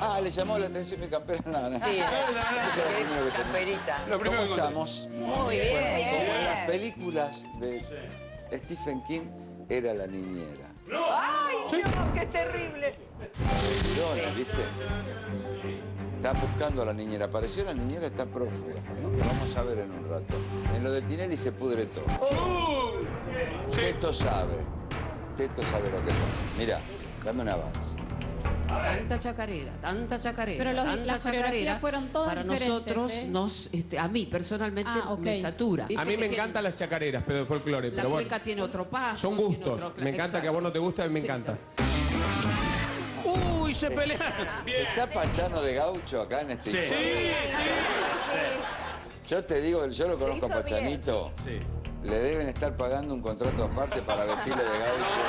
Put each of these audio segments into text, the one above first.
Ah, le llamó la atención mi campera. No, no. Sí, Eso era lo primero que tenés. camperita. Lo primero ¿Cómo que estamos? Muy bien. Como en las películas de Stephen King, era la niñera. ¡Ay, Dios, qué terrible! Perdona, ¿viste? Están buscando a la niñera. Apareció la niñera, está prófuga. Lo vamos a ver en un rato. En lo de Tinelli se pudre todo. Teto sabe. Teto sabe lo que pasa. Mira, dame un avance. Tanta chacarera, tanta chacarera, Pero los- tanta las chacarera, fueron todas para diferentes, nosotros, ¿eh? nos, este, a mí personalmente Ah, me satura. A mí me tiene- encantan las chacareras, pero de folclore. La Pero bueno, cueca tiene otro paso. son gustos. otro- Me encanta que a vos no te gusta, a mí me Sí. encanta. Uy, se pelearon. ¿Está Pachano de gaucho acá en este Sí. informe? Yo te digo, yo lo conozco a bien. Pachanito. Sí. Le deben estar pagando un contrato aparte para vestirle de gaucho.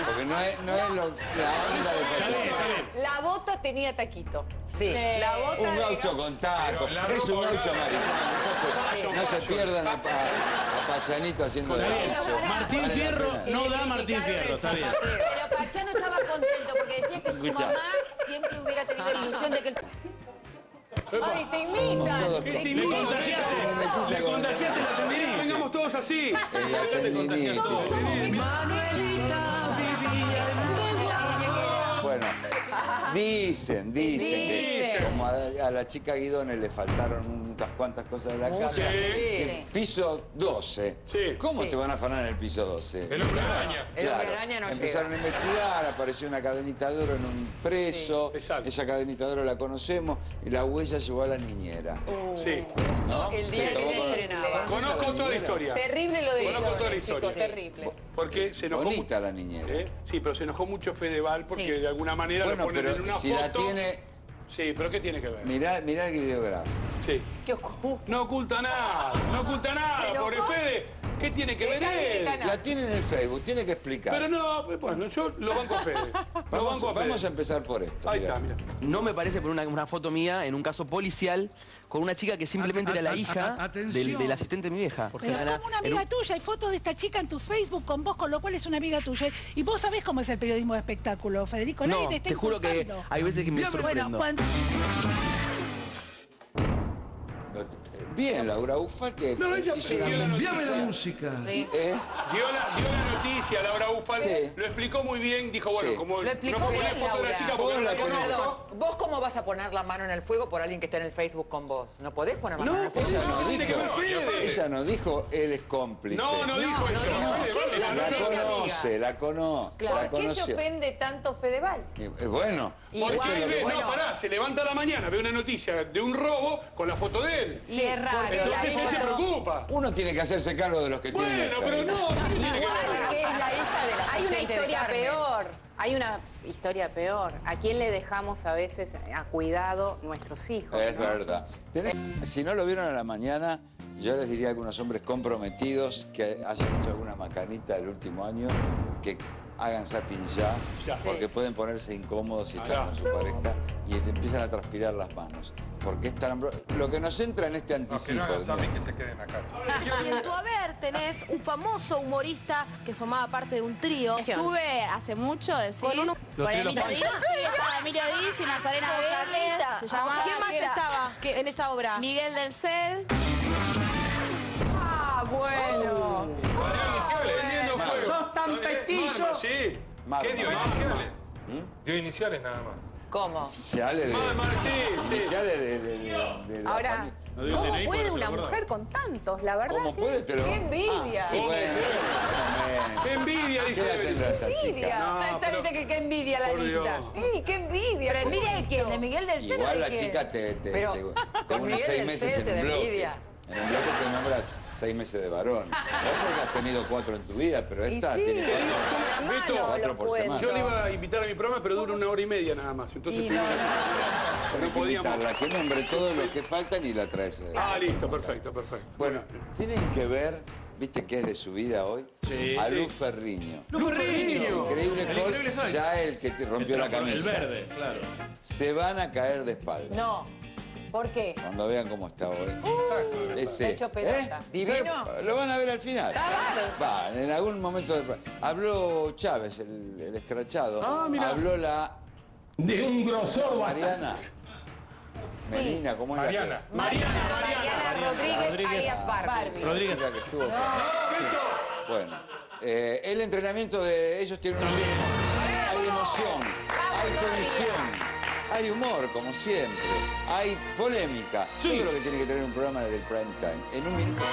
Porque no es, no es lo- la onda de Está bien, Pachano. está bien. La bota tenía taquito. Sí. La bota Un gaucho con taco. Es un gaucho maricón. No se pierdan a, Pa- a Pachanito haciendo de gaucho. Martín Fierro no da Martín Fierro, está bien. Pero Pachano estaba contento porque decía que su Escucha. mamá siempre hubiera tenido la ilusión de que él... Ay, te imitan. Todo ¿Qué con- te Me imitan? contagiaste, me contagiaste la tendinitis. Vengamos todos así. el tendinitis. Bueno, dicen, dicen que como a, a la chica Guidones le faltaron unas cuantas cosas de la casa. Sí. que Piso 12. Sí. ¿Cómo Sí. te van a afanar en el piso 12? El hombre araña. El hombre araña no Empezaron llega. a investigar, apareció una cadenita de oro en un preso. Sí, exacto. Esa cadenita de oro la conocemos y la huella llevó a la niñera. Sí. ¿no? El día que le estrenaba. Conozco toda la historia. Terrible lo de Conozco toda la historia. chicos, terrible. Porque se enojó Bonita la niñera. ¿Eh? Sí, pero se enojó mucho Fedeval porque Sí. de alguna manera Bueno, lo ponen una si foto. la tiene, Sí, pero ¿qué tiene que ver? mirá, mirá el videógrafo. Sí. ¿Qué? No oculta nada, no oculta nada, pobre. Fede. ¿Qué tiene que ver él? La tiene en el Facebook, tiene que explicar. Pero no, pues, bueno, yo lo banco a Fede. Lo Vamos, banco a Fede. vamos a empezar por esto. Ahí mirá. está, mira. No me parece por una, una foto mía en un caso policial con una chica que simplemente At- era la at- hija at- del, atención. del asistente de mi vieja. Pero Ana, como una en amiga un- tuya, hay fotos de esta chica en tu Facebook con vos, con lo cual es una amiga tuya. Y vos sabés cómo es el periodismo de espectáculo, Federico. Nadie No, te está te juro que inculpando. hay veces que me Bueno, sorprendo. cuando- Bien, Laura Ufa, que No, ella hizo la noticia. Envíame la música. Sí. ¿Eh? Dio la, dio la noticia, Laura Ufal, Sí. lo explicó muy bien, dijo, bueno, Sí. como Lo explicó no puedo poner bien, foto de la chica Vos porque no la la conozco. ¿vos cómo vas a poner la mano en el fuego por alguien que está en el Facebook con vos? ¿No podés poner la No, mano en el fuego? Ella no dijo, ella no dijo, él es cómplice. No, no dijo eso. La no, no, no. conoce, la conoce, la ¿Por qué se ofende tanto Fedeval? Eh, bueno, no, pará, se levanta a la mañana, ve una noticia de un robo con la foto de él. Entonces él se preocupa. uno tiene que hacerse cargo de los que tienen Bueno, pero no, ¿qué tiene que Igual ver? que Es la hija de la Hay una historia peor. Hay una historia peor. ¿A quién le dejamos a veces a cuidado nuestros hijos? Es no? verdad. Tenés- si no lo vieron a la mañana, yo les diría a algunos hombres comprometidos que hayan hecho alguna macanita el último año, que hagan zapping ya, Ya. porque pueden ponerse incómodos si están con su pareja y empiezan a transpirar las manos. Porque es tan... Lo que nos entra en este anticipo... que se queden acá. Y en tu haber tenés un famoso humorista que formaba parte de un trío. Estuve hace mucho, decís, con, Los con Emilio Díaz y Nazarena llamaba- ¿Quién más que era- estaba que- en esa obra? Miguel del Cel. Ah, bueno. Tan petizo. Marma, sí. Marma. ¿Qué dio iniciales? Dio iniciales nada más. ¿Cómo? Iniciales de... Marma, sí, sí. Iniciales de, de- de- de la Ahora, familia. No ¿cómo DNI, puede una mujer con tantos? La verdad ¿Cómo que... puede? Te lo... ¡Qué envidia! Ah, bueno. ¡Qué envidia, ¿Qué dice tendrá esta chica? No, pero- que qué envidia la lista. Sí, qué envidia. ¿Pero ¿cómo envidia de quién? ¿De Miguel del Cel o Igual de la quién? chica te, te, Pero te- con unos Miguel seis meses en un bloque. envidia. En un bloque te nombras seis meses de varón. Vos porque has tenido cuatro en tu vida, pero esta sí. tiene cuatro. Beto, Cuatro por semana. yo le iba a invitar a mi programa, pero dura una hora y media nada más. Entonces tuvimos que- Pero no podíamos. La que nombre todos los que faltan y la traes. eh. Ah, listo, perfecto, perfecto. Bueno, tienen que ver, viste que es de su vida hoy, Sí, a sí. Luz Ferriño. ¡Luz Ferriño! Increíble El Increíble Hulk. ya el que te rompió El la camisa. El verde, claro. Se van a caer de espaldas. No. ¿Por qué? Cuando vean cómo está hoy. Ese. hecho pelota. ¿Divino? ¿sabe? Lo van a ver al final. Va, en algún momento. del- Habló Chávez, el, el escrachado. Ah, mira. Habló la De un grosor Mariana. Melina, ¿cómo era? Mariana. Mariana Rodríguez, Rodríguez. alias Barbie. Rodríguez. La que estuvo. Sí. Bueno, eh, el entrenamiento de ellos tiene un Hay emoción, hay conexión, hay humor, como siempre, hay polémica. Todo lo que tiene que tener un programa del prime time. En un minuto.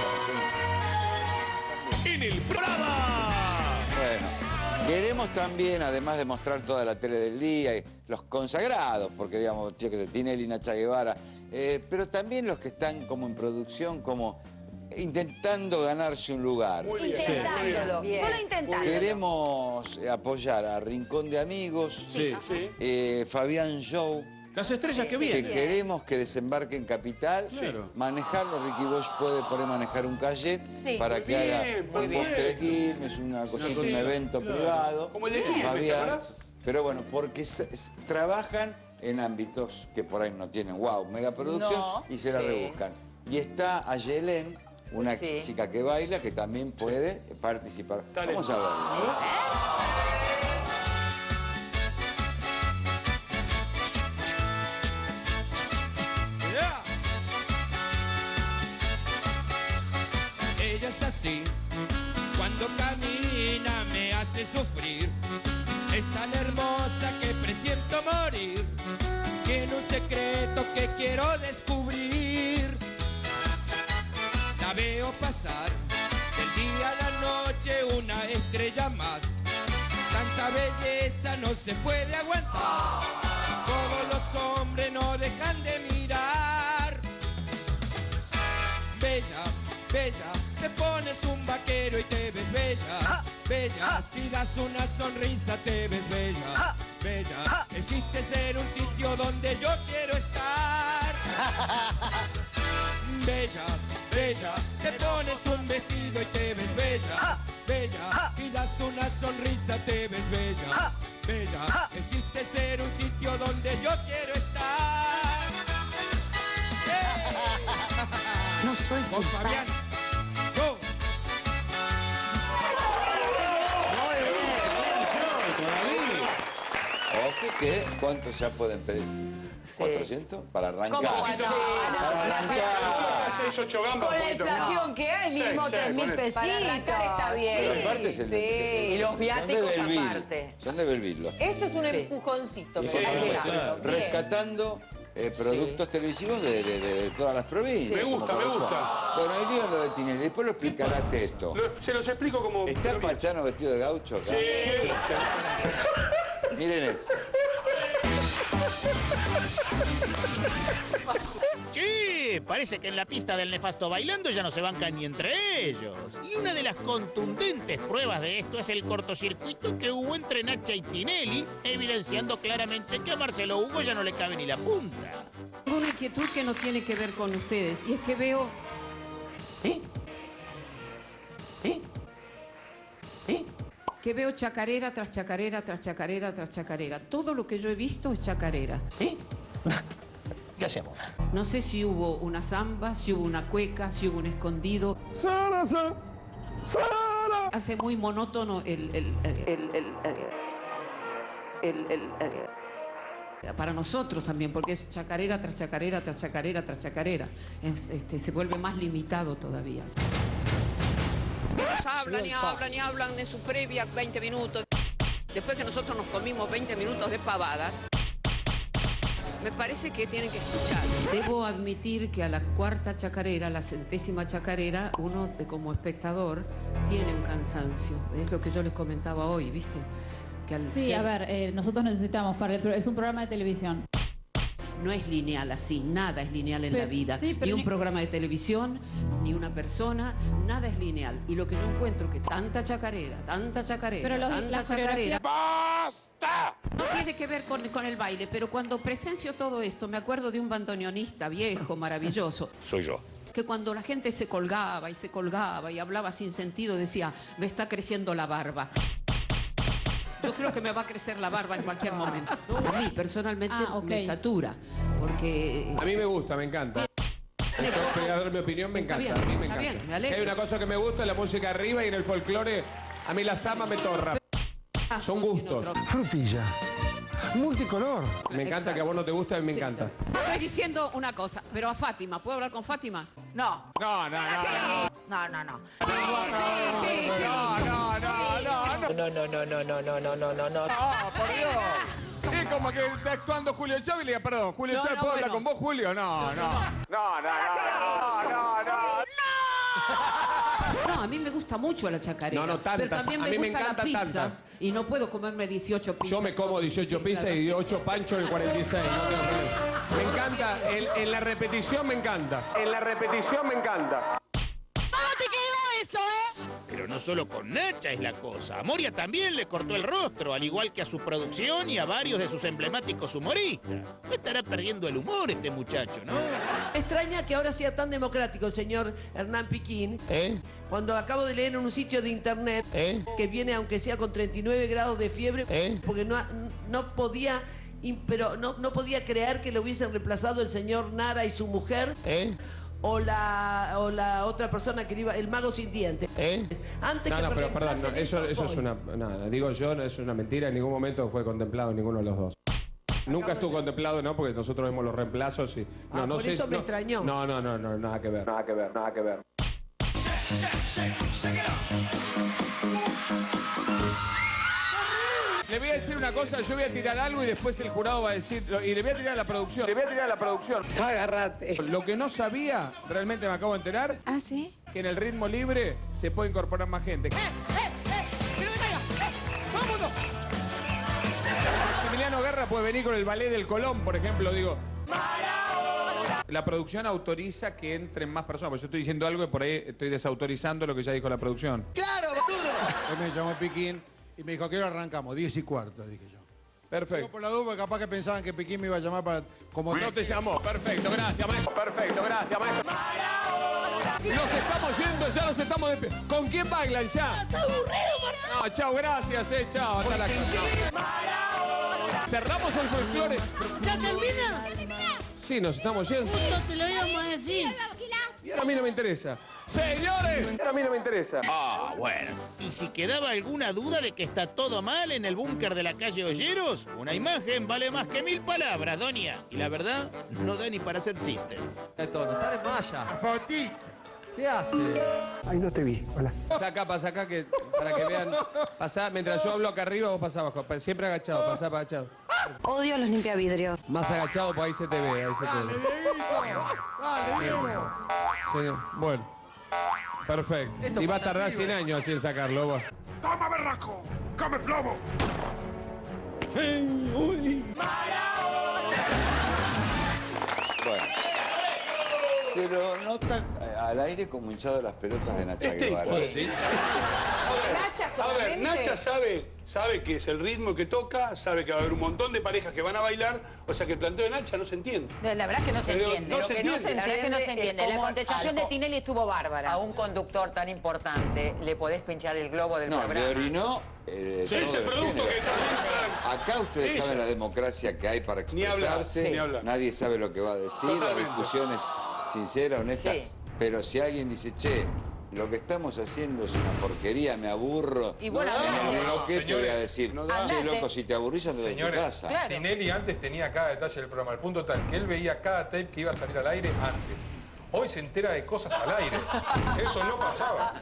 En el programa. Bueno, queremos también, además de mostrar toda la tele del día, y los consagrados, porque digamos, yo que sé, Tinelli, Nacha Guevara, eh, pero también los que están como en producción, como intentando ganarse un lugar. Muy bien. Intentándolo. Bien. Solo intentándolo. Queremos apoyar a Rincón de Amigos, Sí. Eh, Fabián Show, Las estrellas que que vienen. queremos que desembarque en Capital. Claro. Manejarlo, Ricky Bosch puede poder manejar un calle Sí. para que haga bien, un muy bosque de bien. Quilmes, una cosita, un cosita, evento claro. privado. Como el de ¿te Fabián. Pero bueno, porque trabajan en ámbitos que por ahí no tienen, wow, megaproducción No, y se la sí. rebuscan. Y está Ayelen, una Sí. chica que baila, que también puede participar. Dale. Vamos a ver. Ella es así, cuando camina me hace sufrir. Es tan hermosa que presiento morir. Tiene un secreto que quiero descubrir. Veo pasar del día a la noche una estrella más. Tanta belleza no se puede aguantar. Todos los hombres no dejan de mirar. Bella, bella, te pones un vaquero y te ves bella. Bella, si das una sonrisa te ves bella. Bella, existe ser un sitio donde yo quiero estar. Bella, bella, pones un vestido y te ves bella. Bella, si das una sonrisa te ves bella. Bella, existe ser un sitio donde yo quiero estar. No soy Con Fabián. Ojo que, ¿cuánto ya pueden pedir? Sí. ¿400? Para arrancar. ¿Cómo va a ser? Para arrancar. 6, 8 gambas. Con la inflación que hay, Sí, mínimo sí, 3 mil pesitos. Para arrancar está bien. Pero aparte es el Sí, y los son viáticos de aparte. Son de Belville. los- Esto es un Sí. empujoncito. Sí, claro. Rescatando eh, productos televisivos de, de- de- de todas las provincias. Me gusta, me gusta. Bueno, el lío lo de Tinelli, después lo explicará Teto. Lo- se los explico como. ¿Está. Pachano vestido de gaucho acá? Sí, sí. Miren esto. Sí, parece que en la pista del nefasto bailando ya no se bancan ni entre ellos. Y una de las contundentes pruebas de esto es el cortocircuito que hubo entre Nacha y Tinelli, evidenciando claramente que a Marcelo Hugo ya no le cabe ni la punta. Tengo una inquietud que no tiene que ver con ustedes y es que veo... ¿Sí? ¿Sí? ¿Sí? Que veo chacarera tras chacarera tras chacarera tras chacarera. Todo lo que yo he visto es chacarera. ¿Sí? ¿Qué hacemos? No sé si hubo una zamba, si hubo una cueca, si hubo un escondido. Hace muy monótono el... el, el, el- el- el- el- el- para nosotros también, porque es chacarera tras chacarera tras chacarera tras chacarera. Es- este, se vuelve más limitado todavía. Ellos hablan y hablan y hablan de su previa 20 minutos. Después que nosotros nos comimos 20 minutos de pavadas, me parece que tienen que escuchar. Debo admitir que a la cuarta chacarera, la centésima chacarera, uno de- como espectador tiene un cansancio. Es lo que yo les comentaba hoy, ¿viste? Que al Sí, ser- a ver, eh, nosotros necesitamos, para el es un programa de televisión. No es lineal así, nada es lineal en Pero- la vida. sí, ni un ni- programa de televisión, ni una persona, nada es lineal. Y lo que yo encuentro que tanta chacarera, tanta chacarera, Pero los- tanta chacarera. ¡Basta! No tiene que ver con, con el baile, pero cuando presencio todo esto, me acuerdo de un bandoneonista viejo, maravilloso. Soy yo. Que cuando la gente se colgaba y se colgaba y hablaba sin sentido, decía, me está creciendo la barba. Yo creo que me va a crecer la barba en cualquier momento. A mí, personalmente, Ah, ok. me satura. Porque. A mí me gusta, me encanta. Yo voy a dar mi opinión, me Está encanta. bien, a mí me está encanta. bien, me si alegro. hay una cosa que me gusta es la música arriba y en el folclore, a mí la sama me torra. Son gustos. Frutilla. Multicolor. Me encanta que a vos no te gusta, a mí me encanta. Estoy diciendo una cosa, pero a Fátima, ¿puedo hablar con Fátima? No. No, no, no. no. No, no, no. Sí, sí, sí. No, no, no, no, no. No, no, no, no, no, no, no, no, no, no. Ah, por Dios. Es como que está actuando Julio Chávez y le perdón, Julio No, Chávez, no, ¿puedo hablar con vos, Julio? No, no. No, no, no, no, no. No, a mí me gusta mucho la chacarera. No, no, tantas. Pero también A me mí me gusta la encantan pizza. tantas. Y no puedo comerme 18 pizzas. Yo me como 18 Sí, pizzas claro. y 8 panchos en el 46. no. Me encanta, el- en la repetición me encanta. En la repetición me encanta. Pero no solo con Nacha es la cosa. A Moria también le cortó el rostro, al igual que a su producción y a varios de sus emblemáticos humoristas. No estará perdiendo el humor este muchacho, ¿no? Extraña que ahora sea tan democrático el señor Hernán Piquín. ¿Eh? Cuando acabo de leer en un sitio de internet ¿Eh? que viene aunque sea con 39 grados de fiebre, ¿Eh? porque no, no podía pero no, no podía creer que lo hubiesen reemplazado el señor Nara y su mujer. ¿Eh? O la, o la otra persona que le iba, el mago sin dientes. ¿Eh? Antes No, que no, pero perdón, no, eso, eso es una. Nada, digo yo, no, eso es una mentira. En ningún momento fue contemplado ninguno de los dos. Nunca estuvo contemplado, ¿no? Porque nosotros vemos los reemplazos y. No, Ah, no por sé, eso me no- extrañó. No, no, no, no, nada que ver. Nada que ver, nada que ver. Le voy a decir una cosa, yo voy a tirar algo y después el jurado va a decir. Y le voy a tirar a la producción. Le voy a tirar a la producción. Agárrate. Lo que no sabía, realmente me acabo de enterar, Ah, sí. que en el ritmo libre se puede incorporar más gente. Maximiliano Guerra puede venir con el ballet del Colón, por ejemplo, digo. La producción autoriza que entren más personas, porque yo estoy diciendo algo y por ahí estoy desautorizando lo que ya dijo la producción. ¡Claro, boludo! Él me llamó Piquín y me dijo, ¿a qué hora arrancamos? 10 y cuarto, dije yo. Perfecto. Digo por la duda, capaz que pensaban que Piquín me iba a llamar para... Como No te llamó, perfecto, gracias, maestro. Perfecto, gracias, maestro. Nos estamos yendo, ya nos estamos despidiendo. ¿Con quién bailan ya? ¡Está aburrido, No, chao, gracias, eh, chao, hasta la Cerramos el folclore. ¿Ya termina? Sí, nos estamos yendo. Justo te lo íbamos a decir. Y ahora a mí no me interesa. Señores, ahora a mí no me interesa. Ah, bueno. Y si quedaba alguna duda de que está todo mal en el búnker de la calle Olleros, una imagen vale más que mil palabras, doña. Y la verdad, no da ni para hacer chistes. Esto, estar en malla. ¿Qué hace? Ay, no te vi. Hola. Pasa acá, pasa acá, que, para que vean. Pasá, mientras yo hablo acá arriba, vos pasás abajo. Siempre agachado, pasá para agachado. Odio los limpiavidrios. Más agachado, pues ahí se te ve, ahí se te ve. Bueno. Perfecto. Y va a tardar 100 años así en sacarlo, vos. ¡Toma, berraco! ¡Come plomo! Bueno. Se lo nota al aire como hinchado las pelotas de Nacha Este, Guevara. sí, sí. Nacha A ver. Nacha sabe, sabe que es el ritmo que toca, sabe que va a haber un montón de parejas que van a bailar, o sea que el planteo de Nacha no se entiende. La verdad es que no se Pero entiende. no Lo se que no entiende. se La verdad es que no se entiende. La contestación al- de Tinelli estuvo bárbara. A un conductor tan importante le podés pinchar el globo del No, programa. le orinó. eh, Sí, ese producto que Acá ustedes Ella. saben la democracia que hay para Ni hablar, expresarse. sí. Nadie sabe lo que va a decir. Totalmente. La discusión es sincera, honesta. Sí. Pero si alguien dice, che, lo que estamos haciendo es una porquería, me aburro. Y bueno, en el bloque te voy a Señores, decir, no che, loco, si te aburrís, andate a tu casa. Claro. Tinelli antes tenía cada detalle del programa, al punto tal que él veía cada tape que iba a salir al aire antes. Hoy se entera de cosas al aire. Eso no pasaba.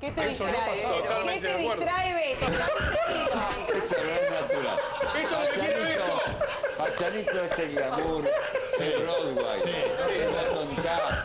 ¿Qué te Eso no distrae? pasaba. ¿Qué Totalmente te de distrae, Beto? Esto no es natural. Esto es lo que quiere Pachanito, Pachanito es el glamour de Broadway. Es la tonta.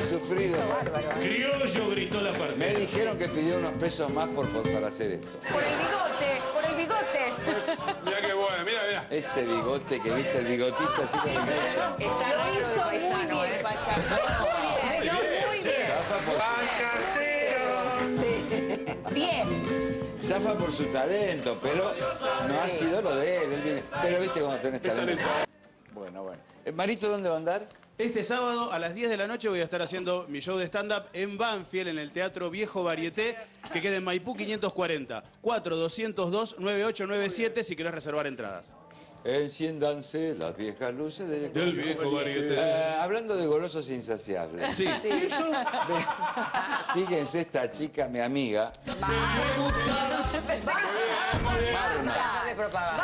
ha sufrido. Criollo gritó la parte. Me dijeron que pidió unos pesos más por, por- para hacer esto. Por el bigote, por el bigote. Mira qué bueno, mira, mira. Ese bigote que viste, el bigotito así con el mecha. Está Lo hizo muy bien, ¿eh? Pachanga. Muy bien, muy bien. Zafa por- Diez. Zafa por su talento, pero no ha sido lo de él. él viene- Pero viste cuando tenés talento. Bueno, bueno. Eh, Marito, ¿dónde va a andar? Este sábado a las 10 de la noche voy a estar haciendo mi show de stand-up en Banfield, en el Teatro Viejo Varieté, que queda en Maipú 540. 4-202-9897 si querés reservar entradas. Enciéndanse las viejas luces del, Del viejo varieté. Eh, hablando de golosos insaciables. Sí. Fíjense esta chica, mi amiga. Propaganda.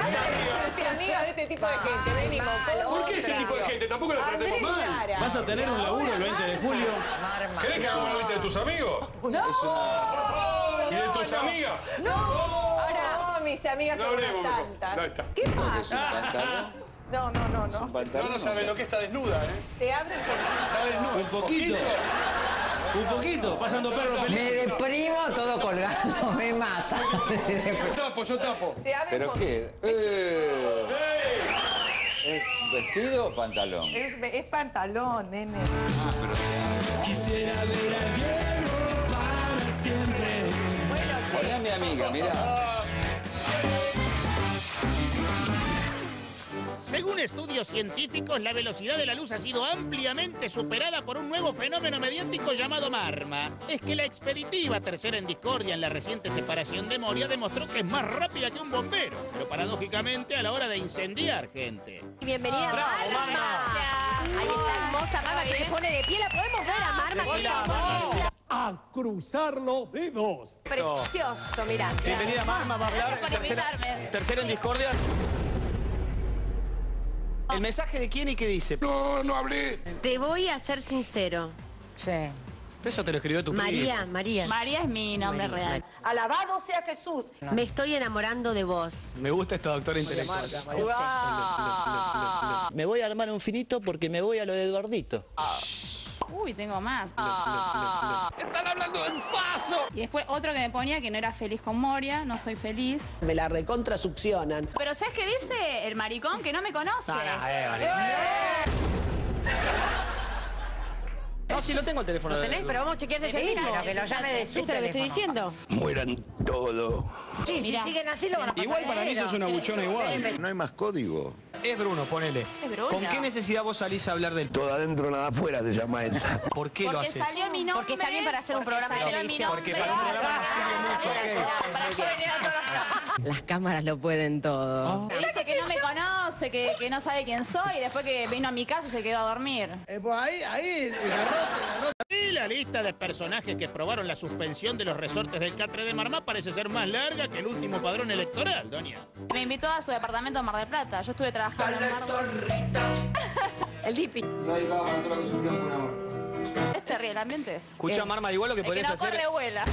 De este tipo de gente. ¿Por qué ese tipo de gente? Tampoco la tratemos mal. ¿Vas a tener un laburo el 20 de julio? ¿Querés que hagamos la lista de tus amigos? ¿Y de tus amigas? No. Ahora, mis amigas No son hablemos unas santas. Está. ¿Qué ¿Es un pasa? pantalón? No, no, no, ¿Es un no. No, pantalón? no sabe lo que está desnuda, ¿eh? Se abren Está desnuda. Un poquito. Un poquito, pasando perro Me película. deprimo todo colgado, me mata. Yo tapo, yo tapo. ¿Pero qué? Eh, ¿Es vestido o pantalón? Es, es pantalón, nene. Quisiera ver al para siempre. Hola, mi amiga, mirá. Según estudios científicos, la velocidad de la luz ha sido ampliamente superada por un nuevo fenómeno mediático llamado marma. Es que la expeditiva tercera en discordia en la reciente separación de Moria demostró que es más rápida que un bombero, pero paradójicamente a la hora de incendiar gente. Bienvenida, Marma. Ahí está hermosa Marma que se pone de pie. La podemos ver a Marma. favor. A cruzar los dedos. Precioso, mirá. Bienvenida Marma, va a hablar. por Tercera, tercera en discordia. ¿El mensaje de quién y qué dice? No, no hablé. Te voy a ser sincero. Sí. Eso te lo escribió tu primo. María, María. María es mi nombre real. Alabado sea Jesús. Me estoy enamorando de vos. Me gusta esta doctora intelectual. Me voy a armar un finito porque me voy a lo de Eduardito. Uy, tengo más. Están hablando del faso. Y después otro que me ponía que no era feliz con Moria, no soy feliz. Me la recontra succionan. Pero ¿sabes qué dice el maricón que no me conoce? No, sí, lo tengo el teléfono. ¿Lo tenés? Pero vamos a chequear ese Pero mismo. que lo llame de su ¿Eso es lo que estoy diciendo? Mueran todo. Sí, si Mirá. siguen así lo van a pasar. Igual para mí sos una buchona igual. No hay más código. Es Bruno, ponele. Es Bruno. ¿Con qué necesidad vos salís a hablar del Todo adentro, nada afuera se llama esa. ¿Por qué lo Porque haces? salió mi nombre. Porque está bien para hacer un programa de televisión. Porque para un programa no sirve mucho, ok. Para yo venir a todos los Las cámaras lo pueden todo. Me dice que no me conoce, que, que no sabe quién soy, y después que vino a mi casa se quedó a dormir. Eh, pues ahí, ahí, Y la lista de personajes que probaron la suspensión de los resortes del Catre de Marmá parece ser más larga que el último padrón electoral, doña. Me invitó a su departamento en Mar del Plata. Yo estuve trabajando en Mar del El Dipi. Es terrible, el ambiente es. Escucha, Eh, Marma, igual lo que podrías no hacer. corre vuela.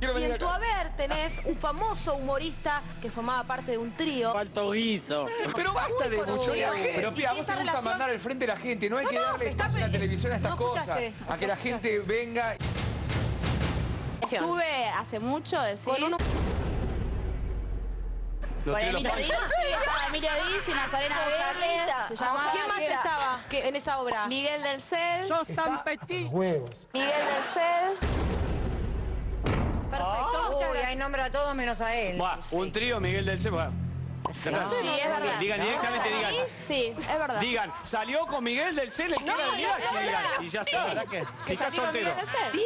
Si en tu haber tenés un famoso humorista que formaba parte de un trío. Falto guiso. Pero basta de buchonear. Pero Y Pia, si vos te gusta relación- mandar al frente de la gente, no hay No, que no, darle está espacio en la televisión a estas no cosas. A que la gente venga. Estuve hace mucho, decís. Con un- Los Con Emilio los Diz, estaba Emilio Diz y Nazarena llamaba, ¿Quién más estaba en esa obra? Miguel del Cel. tan petit. Huevos. Miguel del Cel. Perfecto, muchas Uy, ahí gracias. nombra a todos menos a él. Buah, un trío, Miguel del Ceba. Sí, es verdad. Digan directamente, digan. Sí, es verdad. Digan, salió con Miguel del Cel, el No, digan. verdad. Y ya está. Si estás soltero. ¿Sí?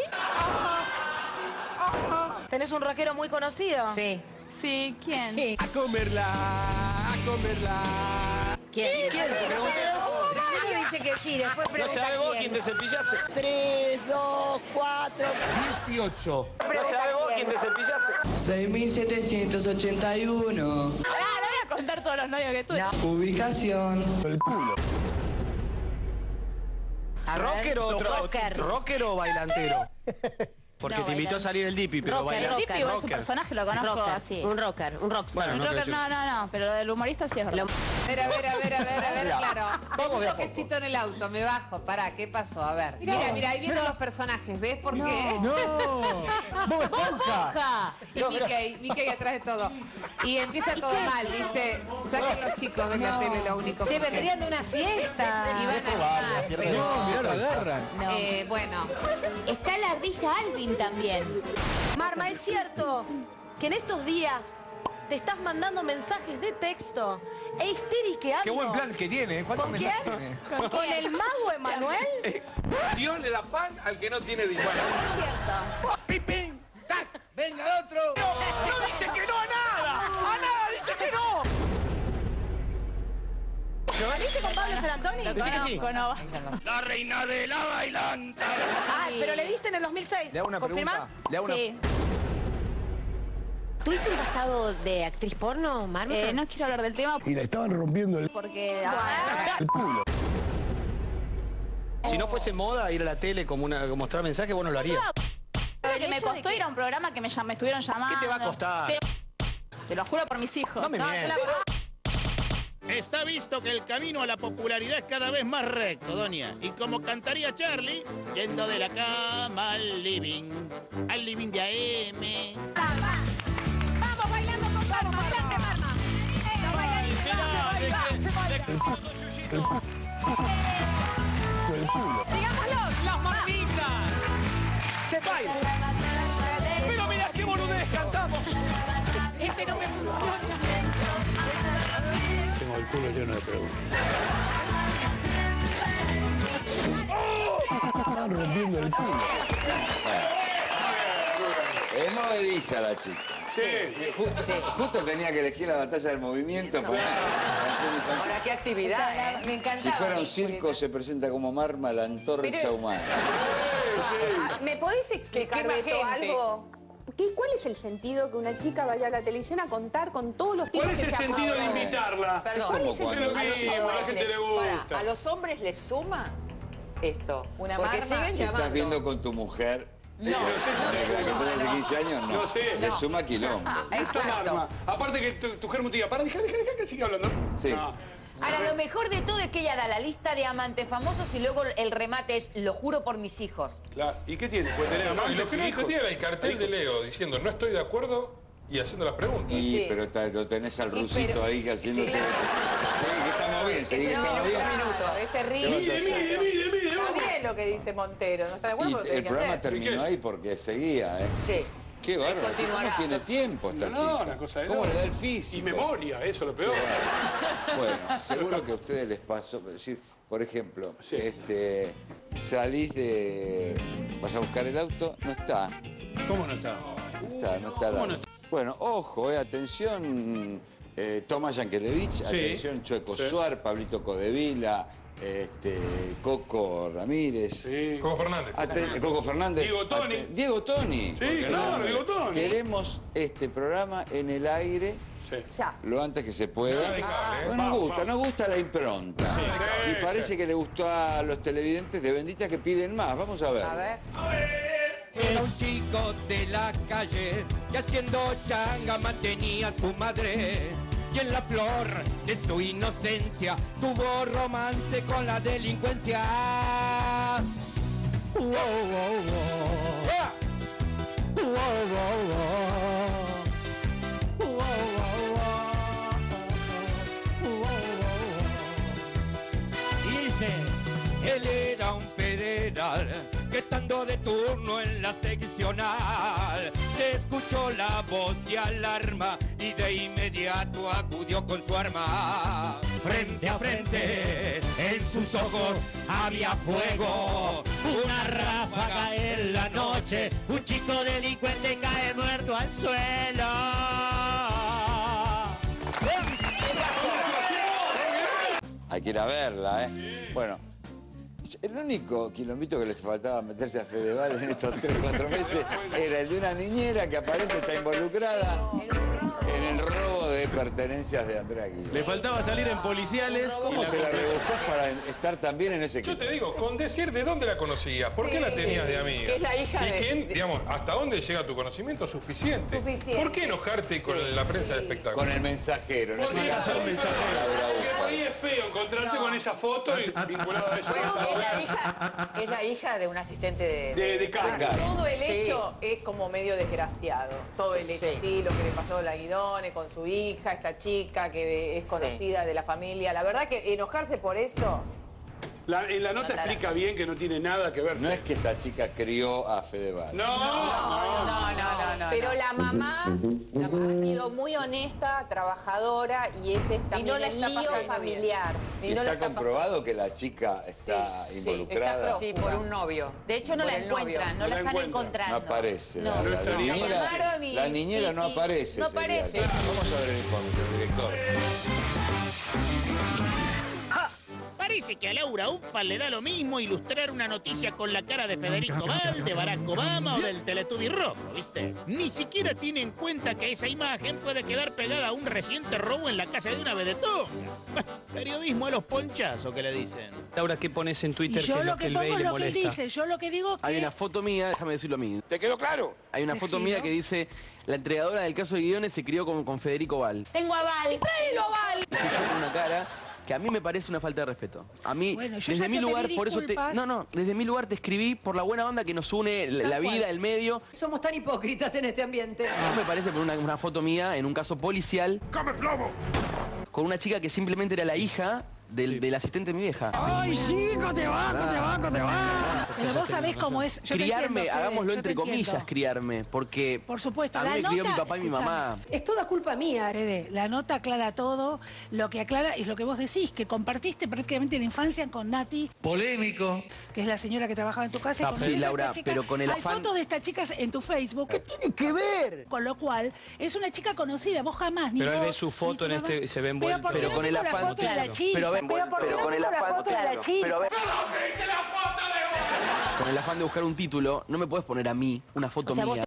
¿Tenés un rockero muy conocido? Sí. Sí, ¿quién? Sí. A comerla, a comerla. ¿Quién? ¿Quién? Que sí, después No pregunta sabes vos quién te cepillaste. 3, 2, 4. 18. No sabes vos quién te cepillaste. 6781. Ah, no voy a contar todos los novios que tuve. Ubicación. El culo. A. ¿Rocker o otro? Rocker. ¿Rocker o bailantero? Porque No, te invitó a salir el Dipi, pero Rocker, El baila. Dipi igual su Rocker. personaje lo conozco Rocker, así. Un rocker, un rockstar. Bueno, no Rocker, no, no, no, pero lo del humorista sí es verdad. A ver, a ver, a ver, a ver, a ver, claro. Tengo un toquecito en el auto, me bajo. Pará, ¿qué pasó? A ver. Mira, mira, ahí vienen los personajes, ¿ves por qué? No. Bob Esponja. Ja. Y Mickey, Mickey atrás de todo. Y empieza todo mal, ¿viste? Saquen los chicos de la tele, lo único que- vendrían de una fiesta. Y van a animar, pero- No, mirá, lo agarran. Eh, bueno, Está la ardilla Alvin también. Marma, es cierto que en estos días te estás mandando mensajes de texto e histériqueando. Qué buen plan que tiene. ¿eh? ¿Cuántos ¿Con mensajes quién? tiene? ¿Con el mago Emanuel? Dios le da pan al que no tiene dinero. Es cierto. ¡Pipín! ¡Tac! ¡Venga, otro! ¡No, no dice que no a nada! ¡A nada dice que no! ¿Saliste con Pablo San Antonio? Decí que sí. no. La reina de la bailanta. Ah, pero le diste en el 2006. Le hago una ¿Confirmás? pregunta. Le hago una- Sí. ¿Tuviste un pasado de actriz porno, Marma? Eh, no quiero hablar del tema Y le estaban rompiendo el, porque... ah, el culo. Si no fuese moda ir a la tele como una como mostrar mensajes, bueno, lo haría. Lo que me costó ir a un programa que me, llam- me estuvieron llamando. ¿Qué te va a costar? Te, te lo juro por mis hijos. No me yo mientas. la conozco. Está visto que el camino a la popularidad es cada vez más recto, doña. Y como cantaría Charlie, yendo de la cama al living, al living de AM. Vamos bailando con. Adelante. Sigámoslos. ¡Las mamitas! Se baila. Pero mira qué boludez cantamos. Este no me funciona. Culo lleno de preguntas. Estaban rompiendo el culo. Es movediza la chica. Sí. Justo, justo tenía que elegir la batalla del movimiento. para canción infantil. Ahora, qué actividad, ¿eh? Me encanta. Si fuera un circo, se presenta como Marma la antorcha Pero- humana. Ah, ¿Me podés explicar, Beto, algo? ¿Qué, ¿Cuál es el sentido que una chica vaya a la televisión a contar con todos los tipos ¿Cuál es que el se sentido de invitarla? Perdón, ¿Cómo es el cuando? sentido? a los la hombres gente les- le gusta. pará, a los hombres les suma esto. Una porque marma. siguen Si estás llamando. viendo con tu mujer, No, la que tenés hace 15 años, no. No sé. Le suma quilombo. Esta Marma. Aparte que tu, tu germo te diga, para, deja, deja, deja que siga hablando. Sí. No. Ahora, lo mejor de todo es que ella da la lista de amantes famosos y luego el remate es lo juro por mis hijos. Claro. ¿Y qué tiene? Puede tener No, y amantes lo que no entendía era el cartel de Leo diciendo no estoy de acuerdo y haciendo las preguntas. Y, Sí. pero está- lo tenés al rusito pero- ahí que haciendo Sí. Sí, que estamos bien, seguí que estamos bien. minuto. Es ¿Qué terrible. mide. Está vamos. bien lo que dice Montero, ¿no está de acuerdo? El programa hacer. ¿Qué terminó ahí porque seguía, ¿eh? Sí. Qué bárbaro, ¿cómo tiene tiempo esta No, chica? no, una cosa de ¿Cómo le da el físico? Y memoria, eso es lo peor. Bueno, seguro que a ustedes les pasó. es decir, por ejemplo, Sí. este, salís de. vas a buscar el auto, no está. ¿Cómo no está? No está, no está. ¿Cómo dado. no está? Bueno, ojo, eh, atención, eh, Tomás Yankelevich, Sí. atención, Chueco Sí. Suar, Pablito Codevila, este, Coco Ramírez. Sí. Como Fernández. Coco Fernández. Diego Toni. Aten- Diego Toni. Sí, claro, Diego Toni. Queremos este programa en el aire Sí. Lo antes que se pueda. ¿eh? Bueno, nos Vamos, gusta, vamos. nos gusta la impronta. Sí, y parece sí. que le gustó a los televidentes de Bendita que piden más. Vamos a ver. A ver. Era un chico de la calle que haciendo changa mantenía a su madre. Y en la flor de su inocencia tuvo romance con la delincuencia. Wow, wow, wow. Dice, él era un federal de turno en la seccional se escuchó la voz de alarma y de inmediato acudió con su arma. Frente a frente, en sus ojos había fuego, una ráfaga en la noche, un chico delincuente cae muerto al suelo. Hay que ir a verla, ¿eh? Bueno, el único quilombito que les faltaba meterse a Fedeval en estos 3 4 meses era el de una niñera que aparentemente está involucrada en el robo de pertenencias de Andrea Aguirre. Le faltaba salir en policiales. y ¿Cómo la te la rebuscás para estar también en ese Yo equipo? te digo, con decir de dónde la conocías, ¿por qué Sí, la tenías de amiga? Que es la hija y de- quién, de- digamos, hasta dónde llega tu conocimiento suficiente. Suficiente. ¿Por qué enojarte con la prensa del espectáculo? Con el mensajero. en Porque este caso, el mensajero. Ahí es feo encontrarte con esa foto y vinculado a eso. Bueno, es la hija, es la hija de un asistente de... De-. Claro. Todo el Sí. hecho es como medio desgraciado. Todo el hecho, Sí. sí. lo que le pasó a la Guidone con su hija. hija, esta chica que es conocida de la familia. La verdad que enojarse por eso... La- en la nota No, la- explica bien que no tiene nada que ver. No es que esta chica crió a Fedeval. No, No, no, no, Pero la mamá ha sido muy honesta, trabajadora y ese es Y también no el está lío familiar. ¿Y está comprobado que la chica está involucrada? Sí, por un novio. De hecho, no Por la encuentran, no, la están No encontrando. aparece. No. La, la- la No está. niñera, La llamaron y- la niñera sí, no aparece. no aparece. Vamos a ver el informe, señor director. Parece que a Laura Ufal le da lo mismo ilustrar una noticia con la cara de Federico Val, de Barack Obama o del Teletubby rojo, ¿viste? Ni siquiera tiene en cuenta que esa imagen puede quedar pegada a un reciente robo en la casa de una vedetonga. Periodismo a los ponchazos que le dicen. Laura, ¿qué pones en Twitter que yo es lo que que pongo es le lo que él dice. Yo lo que digo que... Hay una foto mía, déjame decirlo a mí. ¿Te quedó claro? Hay una foto mía que dice, la entregadora del caso de Guiones se crió con, con Federico Val. Tengo a Val. ¡Tráelo, Val! Yo con una cara que a mí me parece una falta de respeto. A mí, Bueno, desde mi lugar, por eso te... No, no, desde mi lugar te escribí por la buena onda que nos une la, la vida, el medio. Somos tan hipócritas en este ambiente. No me parece por una, una foto mía en un caso policial. ¡Come plomo! Con una chica que simplemente era la hija del, del asistente de mi vieja. ¡Ay, chico, te va, te va, te va! Pero vos sabés cómo es. Yo criarme, entiendo, hagámoslo yo entre comillas, entiendo. criarme, porque Por supuesto, a mí la me crió mi papá y mi mamá. Es toda culpa mía. Fede, la nota aclara todo. Lo que aclara es lo que vos decís, que compartiste prácticamente la infancia con Nati. Polémico. Que es la señora que trabajaba en tu casa. y Ah, sí, esta Laura, chica. pero con el Hay afán- fotos de estas chicas en tu Facebook. ¿Qué tiene que ver? Con lo cual, es una chica conocida. Vos jamás ni Pero él ve su foto en este- se ve Pero envuelto. ¿por qué Pero no con el afán- foto de la Pero chica? ve- ¿por qué pero no con el la afán- foto de la claro, chica? pero ve- Con el afán de buscar un título, no me puedes poner a mí una foto O sea, vos mía.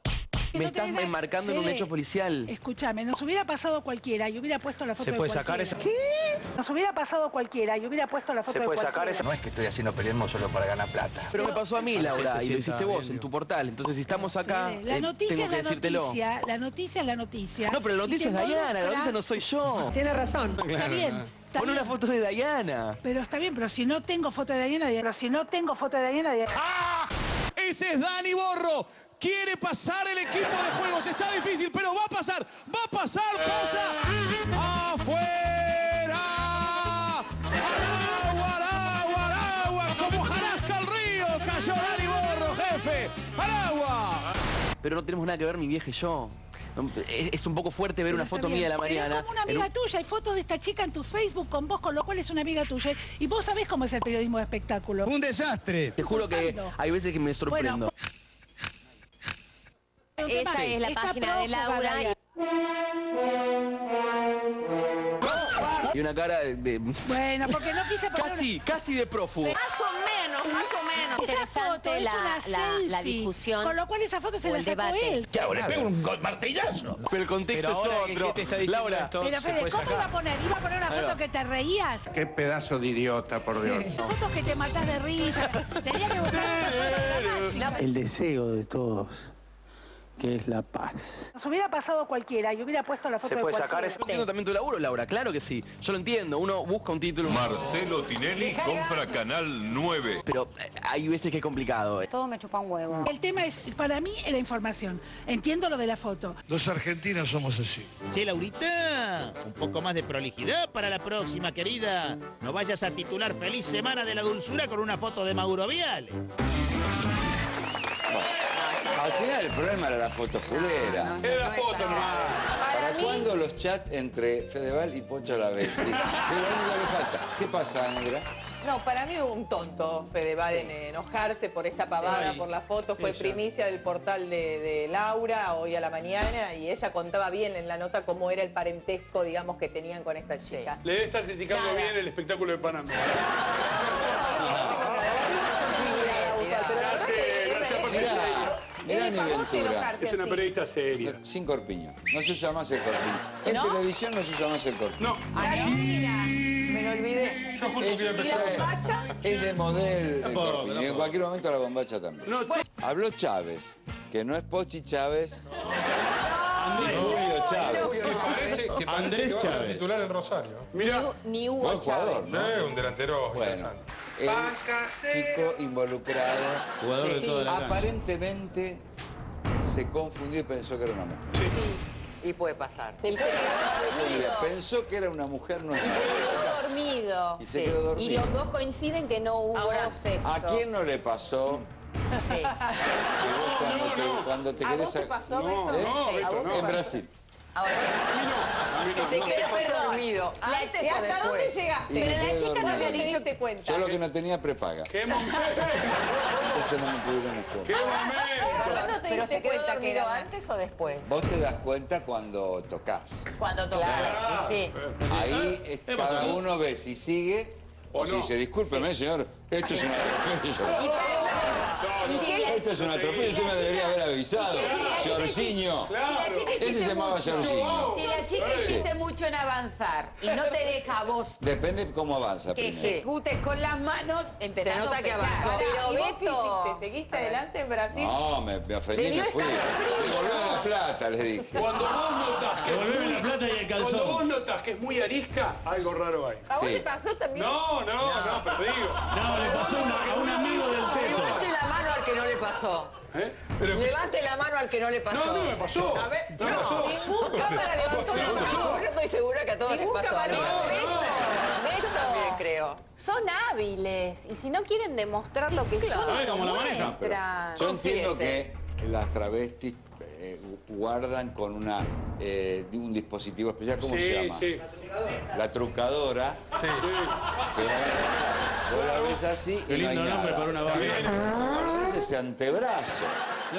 Me no estás enmarcando en un hecho policial. Escúchame, nos hubiera pasado cualquiera y hubiera puesto la foto ¿Se de puede sacar esa- ¿Qué? Nos hubiera pasado cualquiera y hubiera puesto la foto de cualquiera. No es que estoy haciendo periodismo solo para ganar plata. Pero me pasó a mí, Laura, se y lo hiciste vos en tu portal. Entonces, si estamos acá, Fede, La eh, noticia tengo es que la decírtelo. noticia, la noticia es la noticia. No, pero la noticia es Dayana, la noticia no soy yo. Tiene razón. Está bien. está Pon una foto de Dayana. Pero está bien, pero si no tengo foto de Diana, pero si no tengo foto de Diana, Ese es Dani Borro. Quiere pasar el equipo de juegos. Está difícil, pero va a pasar. Va a pasar. Pasa. ¡Afuera! ¡Al agua, al agua, al agua! Como jarasca al río. Cayó Dani Borro, jefe. ¡Al agua! Pero no tenemos nada que ver mi vieja y yo. Es, es un poco fuerte ver una foto bien. mía de la mañana. Como una amiga un- tuya, hay fotos de esta chica en tu Facebook con vos, con lo cual es una amiga tuya. Y vos sabés cómo es el periodismo de espectáculo. Un desastre. Te juro que hay veces que me sorprendo. Esa es la Está página de Laura. Dalia. Y una cara de... de- Bueno, porque no quise poner... casi, casi de prófugo. Más o menos, más o menos. Esa foto es la, una la- discusión. Con lo cual esa foto se la el sacó debate. él. ¿Qué hago? Le pego un martillazo. Pero el contexto Pero ahora es que otro. te está diciendo Laura, esto, Pero Fede, ¿cómo iba a sacar. poner? Iba a poner una foto que te reías. Qué pedazo de idiota, por Dios. Fotos que te matás de risa. Tenía que buscar una foto. El deseo de todos, que es la paz. Nos hubiera pasado cualquiera y hubiera puesto la foto de cualquiera. Yo entiendo también tu laburo, Laura, claro que sí. Yo lo entiendo, uno busca un título. Marcelo Tinelli compra Canal 9. Pero eh, hay veces que es complicado. eh. Todo me chupa un huevo. El tema es, para mí, es la información. Entiendo lo de la foto. Los argentinos somos así. Che, Laurita, un poco más de prolijidad para la próxima, querida. No vayas a titular Feliz Semana de la Dulzura con una foto de Mauro Viale. Al final el problema era la foto fulera. Era la foto nomás. ¿Para cuándo los chats entre Fedeval y Pocho Lavesi? Que lo único que le falta. ¿Qué pasa, Negra? No, para mí hubo un tonto, Fedeval, en enojarse por esta pavada, Sí. por la foto. Fue Ella. primicia del portal de, de Laura hoy a la mañana y ella contaba bien en la nota cómo era el parentesco, digamos, que tenían con esta chica. Le debe estar criticando Nada. bien el espectáculo de Panamá. Gracias, gracias por tu mi Ventura. Es una periodista seria. Sin corpiño. No se usa más el corpiño. En televisión no se usa más el corpiño. No. Me lo olvidé. Yo justo que iba a ¿Y la empezar. bombacha? Es de modelo el Tampoco, corpiño. Y en cualquier momento la bombacha también. No, Habló Chávez, que no es Pochi Chávez. Julio Chávez. Que parece, que parece Andrés que va a ser Chávez. titular en Rosario. Mira, Ni Hugo Buen jugador, Chávez. ¿no? Un delantero Bueno, interesante. el chico involucrado Jugador de Sí. la cancha. aparentemente se confundió y pensó que era una mujer. Sí. Y puede pasar. Él se quedó dormido. Pensó que era una mujer Y nueva. se quedó dormido. Y se quedó dormido. Y los dos coinciden que no hubo sexo. ¿A quién no le pasó? Sí. Que vos cuando te, cuando te ¿A querés vos te a- pasó, ¿Eh? No, Sí, en no. Brasil. Te quedaste dormido. La- ¿Antes ¿y o hasta dónde después? llegaste? Pero la chica no había dicho te cuenta. Yo lo que no tenía prepaga. ¡Qué momento! Entonces no me pudieron. ¡Qué momento! ¿Cuándo te ¿Pero diste se quedó cuenta que dormido era antes o después? Vos te das cuenta cuando tocas. Cuando tocas. Claro, sí. Ahí eh, cada uno ve si sigue o, si dice, discúlpeme, señor, esto es un atropello. ¿Y qué Esto es un atropello, usted me debería haber avisado. Giorgiño. Si la chica Este se llamaba mucho, Giorgiño. si la chica Sí. insiste mucho en avanzar y no te deja a vos Depende cómo avanza que primero. ejecutes con las manos, empezás Se nota a que avanzó. Pero ¿Y vos qué Beto, hiciste? ¿seguiste adelante en Brasil? No, me, me ofendí y me fui. Devolveme la plata, le dije. Cuando vos notas que es Devolveme muy- la plata y el calzón. Cuando vos notas que es muy arisca, algo raro hay. ¿A vos Sí. te pasó también? No, no, no, pero digo. No, le pasó una- a un amigo del teto. Levante la mano al que no le pasó. ¿Eh? Pero Levante la mano al que no le pasó. No, no me pasó. A ver, No me pasó. Ningún cámara levantó la mano. Yo estoy segura que a todos les pasó. algo. Beto, Yo también creo. Son hábiles y si no quieren demostrar lo que son, ¿Sabés lo cómo la manejan? Yo entiendo que las travestis eh, guardan con una, eh, un dispositivo especial, ¿cómo sí, se llama? sí. La trucadora. Sí. Que vos la ves así Qué y no hay lindo nombre nada. para una banda. Guardás ese antebrazo.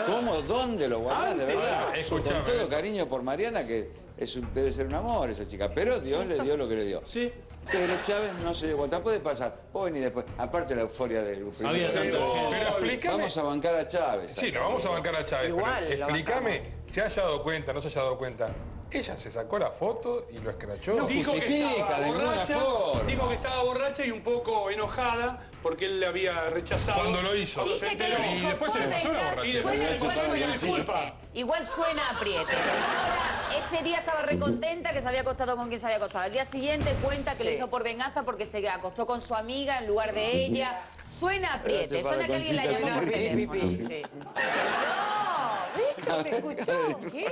¿Cómo? ¿Dónde lo guardás de verdad? Escuchame. Con todo cariño por Mariana, que es un- debe ser un amor esa chica. Pero Dios le dio lo que le dio. Sí. Pero Chávez no se dio cuenta. Puede pasar. Puede venir después. Aparte la euforia del grupo. Había tanta gente. Pero explícame. Vamos a bancar a Chávez. Sí, lo vamos a bancar a Chávez. Igual, pero explícame, se haya dado cuenta, no se haya dado cuenta. Ella se sacó la foto y lo escrachó. No Dijo que estaba de ninguna borracha, forma. dijo que estaba borracha y un poco enojada porque él le había rechazado. Cuando lo hizo. Dice que enteró. lo Y después se le pasó la borrachera. Igual suena apriete. Ese día estaba recontenta que se había acostado con quien se había acostado. Al día siguiente cuenta que lo Sí. hizo por venganza porque se acostó con su amiga en lugar de ella. Suena apriete. Suena que alguien la llamó por teléfono. Sí. No, Beto, ¿me escuchó? ¿Qué?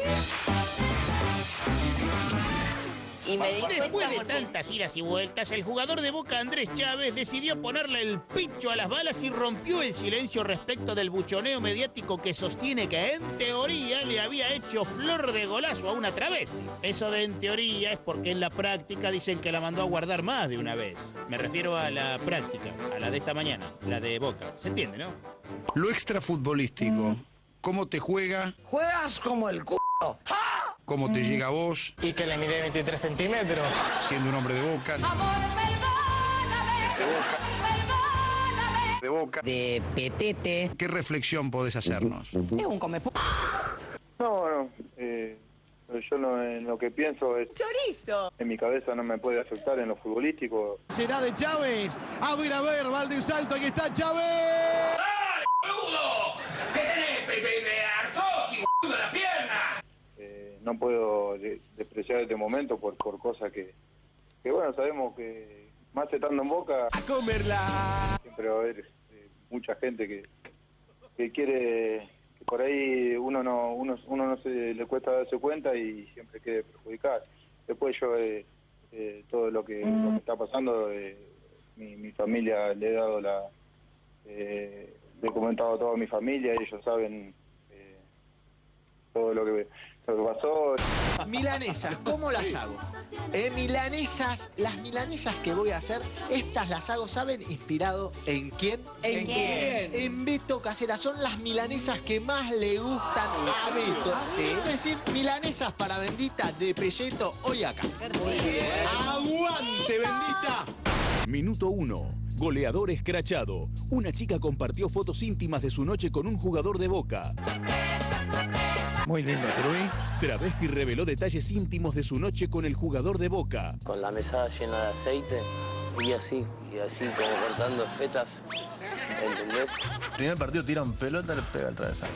Y me di Después cuenta de tantas idas y vueltas, el jugador de Boca Andrés Chávez decidió ponerle el pincho a las balas y rompió el silencio respecto del buchoneo mediático que sostiene que en teoría le había hecho flor de golazo a una travesti. Eso de en teoría es porque en la práctica dicen que la mandó a guardar más de una vez. Me refiero a la práctica, a la de esta mañana, la de Boca. ¿Se entiende, no? Lo extrafutbolístico. ¿Cómo te juega? Juegas como el culo. ¿Cómo te llega a vos? Y que le mide 23 centímetros. Siendo un hombre de boca. De boca. De petete. ¿Qué reflexión podés hacernos? Es un come No, no. eh, yo no, en lo que pienso es. ¡Chorizo! En mi cabeza no me puede afectar en lo futbolístico. Será de Chávez. A ver, a ver, va de un salto. Aquí está Chávez. ¿Qué tenés, Pepe? De arzosi, boludo, la pierna. No puedo de- despreciar este momento por, por cosas que, que, bueno, sabemos que más estando en Boca, A comerla. siempre va a haber eh, mucha gente que, que quiere que por ahí uno no uno, uno no se le cuesta darse cuenta y siempre quiere perjudicar. Después yo eh, eh, todo lo que, lo que está pasando, eh, mi, mi familia le he dado la eh, le he comentado a toda mi familia, ellos saben todo lo que lo que pasó. Milanesas, ¿cómo las hago? Eh, milanesas, las milanesas que voy a hacer, estas las hago, ¿saben? Inspirado en quién? ¿En quién? En Beto Casera. Son las milanesas que más le gustan a Beto. Es decir, milanesas para bendita de pelleto hoy acá. ¡Aguante, bendita! Minuto 1. Goleador escrachado. Una chica compartió fotos íntimas de su noche con un jugador de boca. Muy lindo, Truy. Travesti reveló detalles íntimos de su noche con el jugador de boca. con la mesada llena de aceite y así, y así como cortando fetas ¿Entendés? Primer partido tira un pelota, le pega al travesaño.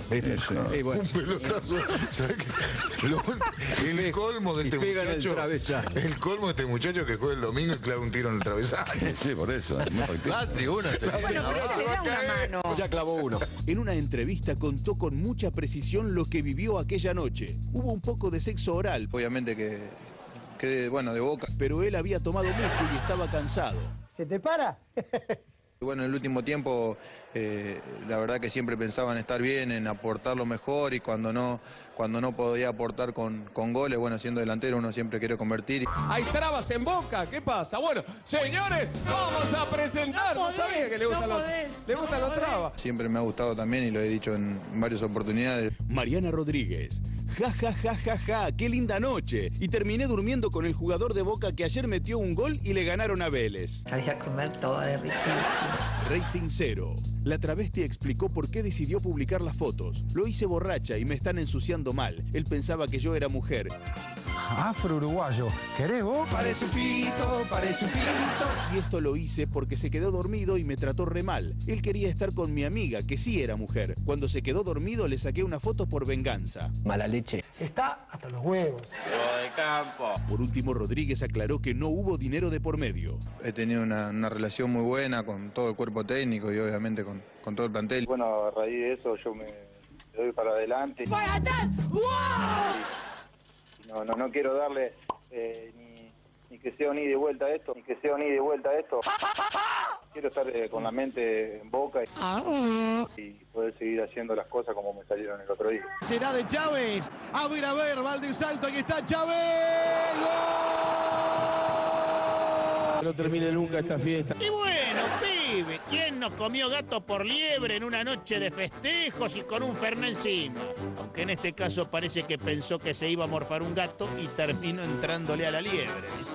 Un pelotazo. ¿sabes qué? Lo- el colmo de este pega en el muchacho. travesaño. El colmo de este muchacho que juega el domingo y clava un tiro en el travesaño. Sí, por eso. La tribuna se Bueno, pero se da una mano. Ya clavó uno. En una entrevista contó con mucha precisión lo que vivió aquella noche. Hubo un poco de sexo oral. Obviamente que, que bueno, de boca. Pero él había tomado mucho y estaba cansado. ¿Se te para? Bueno, en el último tiempo, eh, la verdad que siempre pensaba en estar bien, en aportar lo mejor y cuando no, cuando no podía aportar con, con goles, bueno, siendo delantero uno siempre quiere convertir. Hay trabas en boca, ¿qué pasa? Bueno, señores, vamos a presentar. No, sabía que le gustan los, le gustan los trabas. Siempre me ha gustado también y lo he dicho en varias oportunidades. Mariana Rodríguez. Ja, ja, ja, ja, ja, qué linda noche. Y terminé durmiendo con el jugador de Boca que ayer metió un gol y le ganaron a Vélez. Había comer todo de riquísimo. Rating cero. La travesti explicó por qué decidió publicar las fotos. Lo hice borracha y me están ensuciando mal. Él pensaba que yo era mujer. Afro uruguayo. ¿Querés vos? Parece un pito, parece un pito. Y esto lo hice porque se quedó dormido y me trató re mal. Él quería estar con mi amiga, que sí era mujer. Cuando se quedó dormido le saqué una foto por venganza. Mala leche. Está hasta los huevos. de campo. Por último, Rodríguez aclaró que no hubo dinero de por medio. He tenido una, una relación muy buena con todo el cuerpo técnico y obviamente con, con todo el plantel. Bueno, a raíz de eso yo me doy para adelante. No, no, no quiero darle eh, ni, ni que sea ni de vuelta a esto, ni que sea ni de vuelta a esto. Quiero estar eh, con la mente en boca y, y poder seguir haciendo las cosas como me salieron el otro día. Será de Chávez. A ver, a ver, va el de salto. Aquí está Chávez. No termine nunca esta fiesta. Y bueno, pibe, ¿quién nos comió gato por liebre en una noche de festejos y con un fernet encima? Aunque en este caso parece que pensó que se iba a morfar un gato y terminó entrándole a la liebre, ¿viste?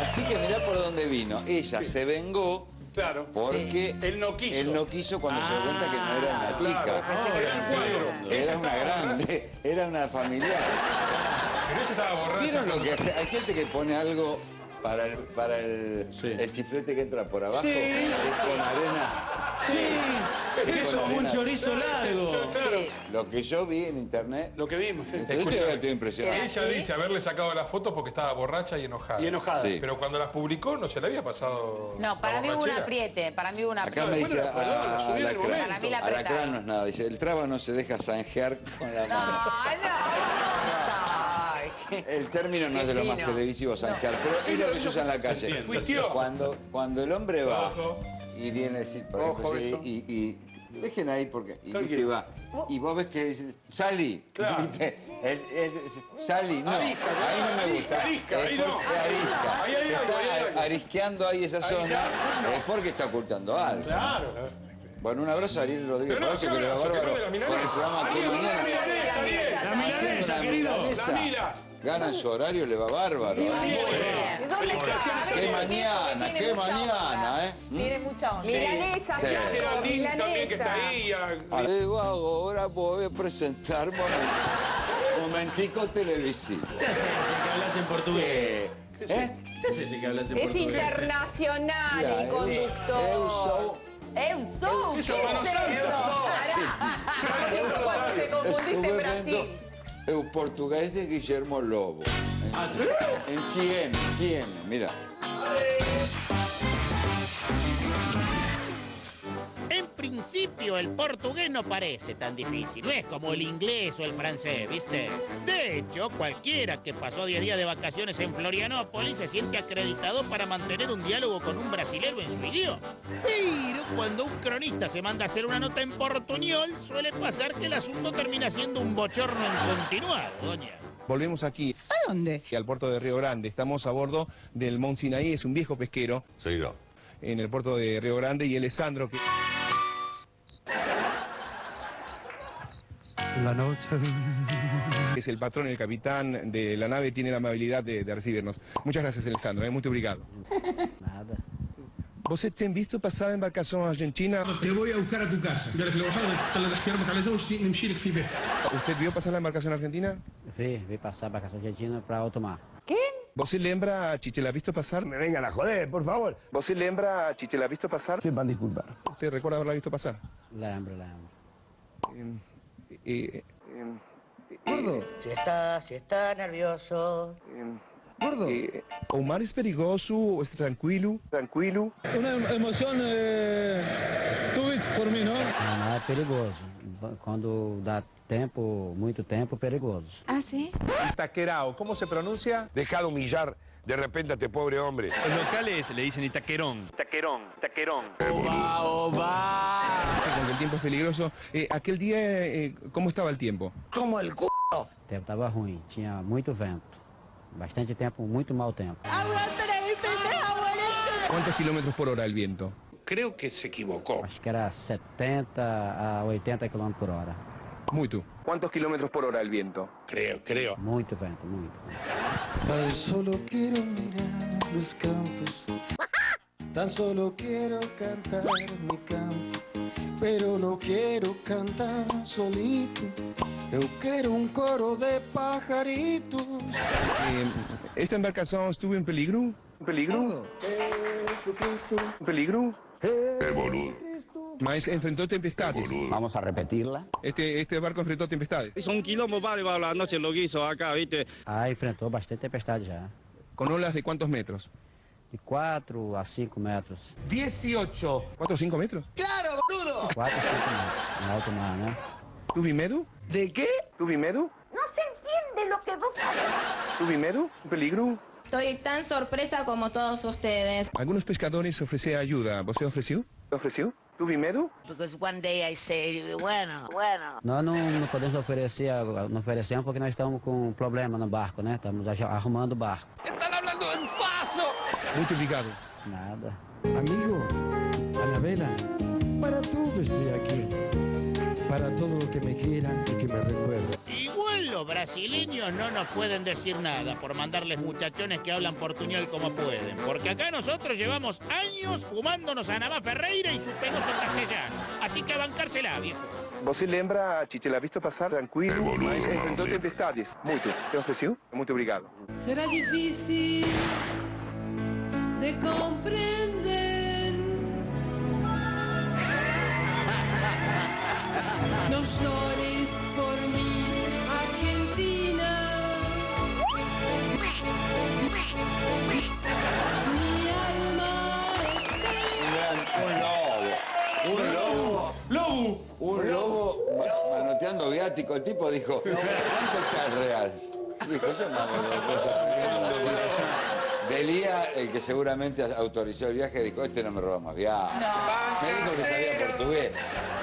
Así que mirá por dónde vino. Ella se vengó Claro. porque Él no quiso. él no quiso cuando se dio cuenta que no era una chica. Claro, no, era un Era una grande, era una familiar. Pero ella estaba borracha. ¿Vieron lo que hay gente que pone algo para el, para el, el chiflete que entra por abajo? Sí. Con arena. Sí, Es eso un chorizo largo. Lo que yo vi en internet. Lo que vimos. Yo estoy- estoy impresionado. Ella dice haberle sacado las fotos porque estaba borracha y enojada. Y enojada. Sí. Pero cuando las publicó no se le había pasado. No, para mí hubo un apriete, para mí hubo un Acá apriete. me dice. Para mí la apretaron. no es nada. Dice, el traba no se deja zanjear con la mano. El término no es de lo más televisivo, zanjear, pero es lo que se usa en la calle. Cuando, cuando el hombre va y viene a decir, por ejemplo, y, dejen ahí porque y, viste, va. Y vos ves que Sally, Claro. ¿viste? Él dice, Sally, no, Arisca, ahí no me gusta. arisca, ahí no. arisca. Ahí Está arisqueando ahí esa zona, es porque está ocultando algo. Claro. Bueno, un abrazo a Ariel Rodríguez Pero no, que le va bárbaro. porque se llama ¿Qué Ariel, mañana? la milanesa, Ariel. La milanesa, querido. La mila. Gana en su horario, le va bárbaro. Sí, ¿eh? sí, sí. ¿De dónde está? Qué mañana, qué mucha mañana. ¿eh? ¿Mm? Tiene mucha onda. Milanesa, que está milanesa. ahí. a- Luego ahora voy a presentar momen- momentico televisivo. ¿Qué haces que hablas en portugués? ¿Qué? ¿Eh? ¿Qué haces que hablas en Es portugués? internacional Ya, el eu- conductor. eu sou- Eu sou, ¿qué es. Vendo el portugués de Guillermo Lobo. En, Ah, sí. en Chien, Chien, mira. Principio, el portugués no parece tan difícil. No es como el inglés o el francés, ¿viste? De hecho, cualquiera que pasó 10 días de vacaciones en Florianópolis se siente acreditado para mantener un diálogo con un brasilero en su idioma. Pero cuando un cronista se manda a hacer una nota en portuñol, suele pasar que el asunto termina siendo un bochorno en continuado, doña. Volvemos aquí. ¿A dónde? Al puerto de Río Grande. Estamos a bordo del Mont Sinaí, es un viejo pesquero. Soy yo. En el puerto de Río Grande y es Sandro, que La noche. es el patrón, el capitán de la nave, tiene la amabilidad de, de recibirnos. Muchas gracias, Alessandro, eh, muy obrigado. Nada. ¿Você tem visto pasar a embarcación argentina? Te voy a buscar a tu casa. ¿Usted vio pasar la embarcación argentina? Vi, vi passar a embarcação argentina para alto mar. ¿Qué? ¿Vos lembra a Chiche la ha visto pasar? Me vengan a joder, por favor. ¿Vos lembra a Chiche la ha visto pasar? Sí, van a disculpar. ¿Usted recuerda haberla visto pasar? Lembro, lembro. Em, eh, em, Gordo. Si está, si está nervioso. em, Gordo. eh, ¿Omar es perigoso o es tranquilo? Tranquilo. Una emoción eh, tuve por mí, ¿no? Não, é perigoso. Quando dá tempo, muito tempo, perigoso. ¿Ah, sí? Itaquerao, ¿cómo se pronuncia? Deja de humillar de repente a este pobre hombre. Los locales le dicen Itaquerón. Taquerón, taquerón. Oba, oba. Cuando el tiempo es peligroso. Eh, aquel día, eh, ¿cómo estaba el tiempo? Como el culo. O tempo estava ruim, tinha muito vento. Bastante tempo, muito mau tempo. ¿Cuántos kilómetros por hora el viento? Creo que se equivocó. Acho que era 70 a 80 km por hora. Muito. ¿Cuántos kilómetros por hora el viento? Creo, creo. Muito vento, muito. Tan solo quiero mirar los campos, tan solo quiero cantar mi canto, pero no quiero cantar solito, yo quiero un coro de pajaritos. Eh, ¿Esta embarcación estuvo en peligro? ¿En peligro? Jesucristo, ¿En peligro? El boludo. Maes enfrentó tempestades. Vamos a repetirla. Este, este barco enfrentó tempestades. Hizo un quilombo bárbaro la noche lo que hizo acá, ¿viste? Ah, enfrentou bastante tempestade já. ¿Con olas de cuántos metros? De 4 a 5 metros. 18. ¿4 o 5 metros? ¡Claro, boludo! 4 a 5 metros. Alto mar, né? ¿Tuvi medo? ¿De qué? ¿Tuvi medo? No se entiende lo que vos ¿Tuvi medo? ¿En peligro? Estoy tan sorpresa como todos ustedes. Algunos pescadores ofrecían ayuda. ¿Vos se ofreció? ¿Te ofreció? ¿Tuvi medo? Because one day I say, bueno, bueno. Nós não, não podemos oferecer, não oferecemos porque nós estamos com um problema no barco, né? Estamos arrumando o barco. ¡Están hablando en faso! Muy obrigado. Nada. Amigo, Anabela, para todo estoy aquí. Para todo lo que me quieran y que me recuerden. Los brasileños no nos pueden decir nada por mandarles muchachones que hablan portuñol como pueden. Porque acá nosotros llevamos años fumándonos a Namá Ferreira y sus penosos castellanos. Así que a bancársela, viejo. ¿Vos lembra a Chiche la ha visto pasar tranquilo? Enfrentó tempestades. Muito. ¿Te ofreció? Muy obrigado. Será difícil de comprender. No llores viático. El tipo dijo, ¿cuánto está el real? Dijo, yo no hago cosas así. Delía, el que seguramente autorizó el viaje, dijo, este no me roba más viaje. Me dijo que sabía portugués.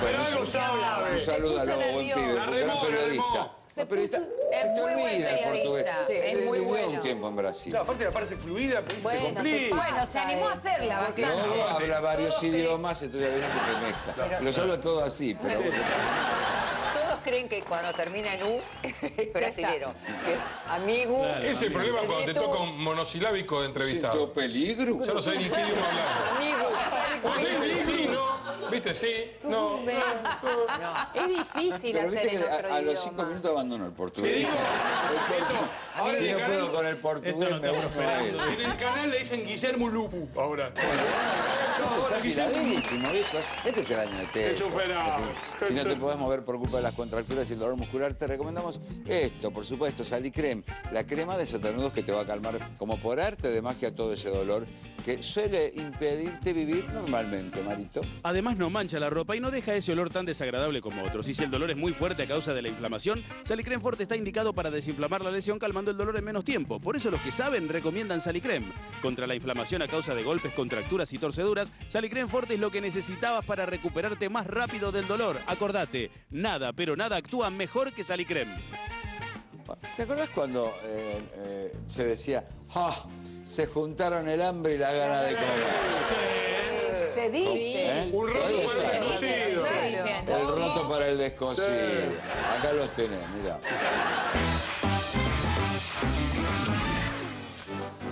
Bueno, un, un saludo a Lobo, buen pibe, la periodista. No, periodista, Es se te muy buen olvida el portugués. Sí, es muy bueno. un tiempo en Brasil. Claro, aparte la parte fluida, pues, se Bueno, te complica. Bueno, se animó a hacerla bastante. Lobo habla varios idiomas, entonces a veces se te mezcla. Lo hablo todo así, pero bueno. Creen que cuando termina en U es brasilero. Amigo. Ese es el problema cuando te toca un monosilábico de entrevistado. Siento peligro. Ya no sabés ni qué idioma hablar. Amigos. Cuando te dicen sí, no, viste, sí, no. Es difícil Pero hacer en otro a, a los cinco minutos abandono el portugués. Portu- ahora si no puedo con el portugués, me. En el canal le dicen Guillermo Lupu ahora. Esto está afiladísimo, ¿viste? Este es el año de té. Es un fenómeno. Si no te podés mover por culpa de las contracturas y el dolor muscular, te recomendamos esto, por supuesto, Salicrem, la crema de satanudos que te va a calmar como por arte de magia todo ese dolor que suele impedirte vivir normalmente, Marito. Además no mancha la ropa y no deja ese olor tan desagradable como otros. Y si el dolor es muy fuerte a causa de la inflamación, Salicrem Forte está indicado para desinflamar la lesión calmando el dolor en menos tiempo. Por eso los que saben recomiendan Salicrem. Contra la inflamación a causa de golpes, contracturas y torceduras, Salicrem Forte es lo que necesitabas para recuperarte más rápido del dolor. Acordate, nada, pero nada actúa mejor que Salicrem. ¿Te acordás cuando eh, eh, se decía, ¡ah! Se juntaron el hambre y la gana de comer. Se dice. ¿Eh? Un roto Sí, para el sí. descosido. El roto para el descosido. Acá los tenés, mira.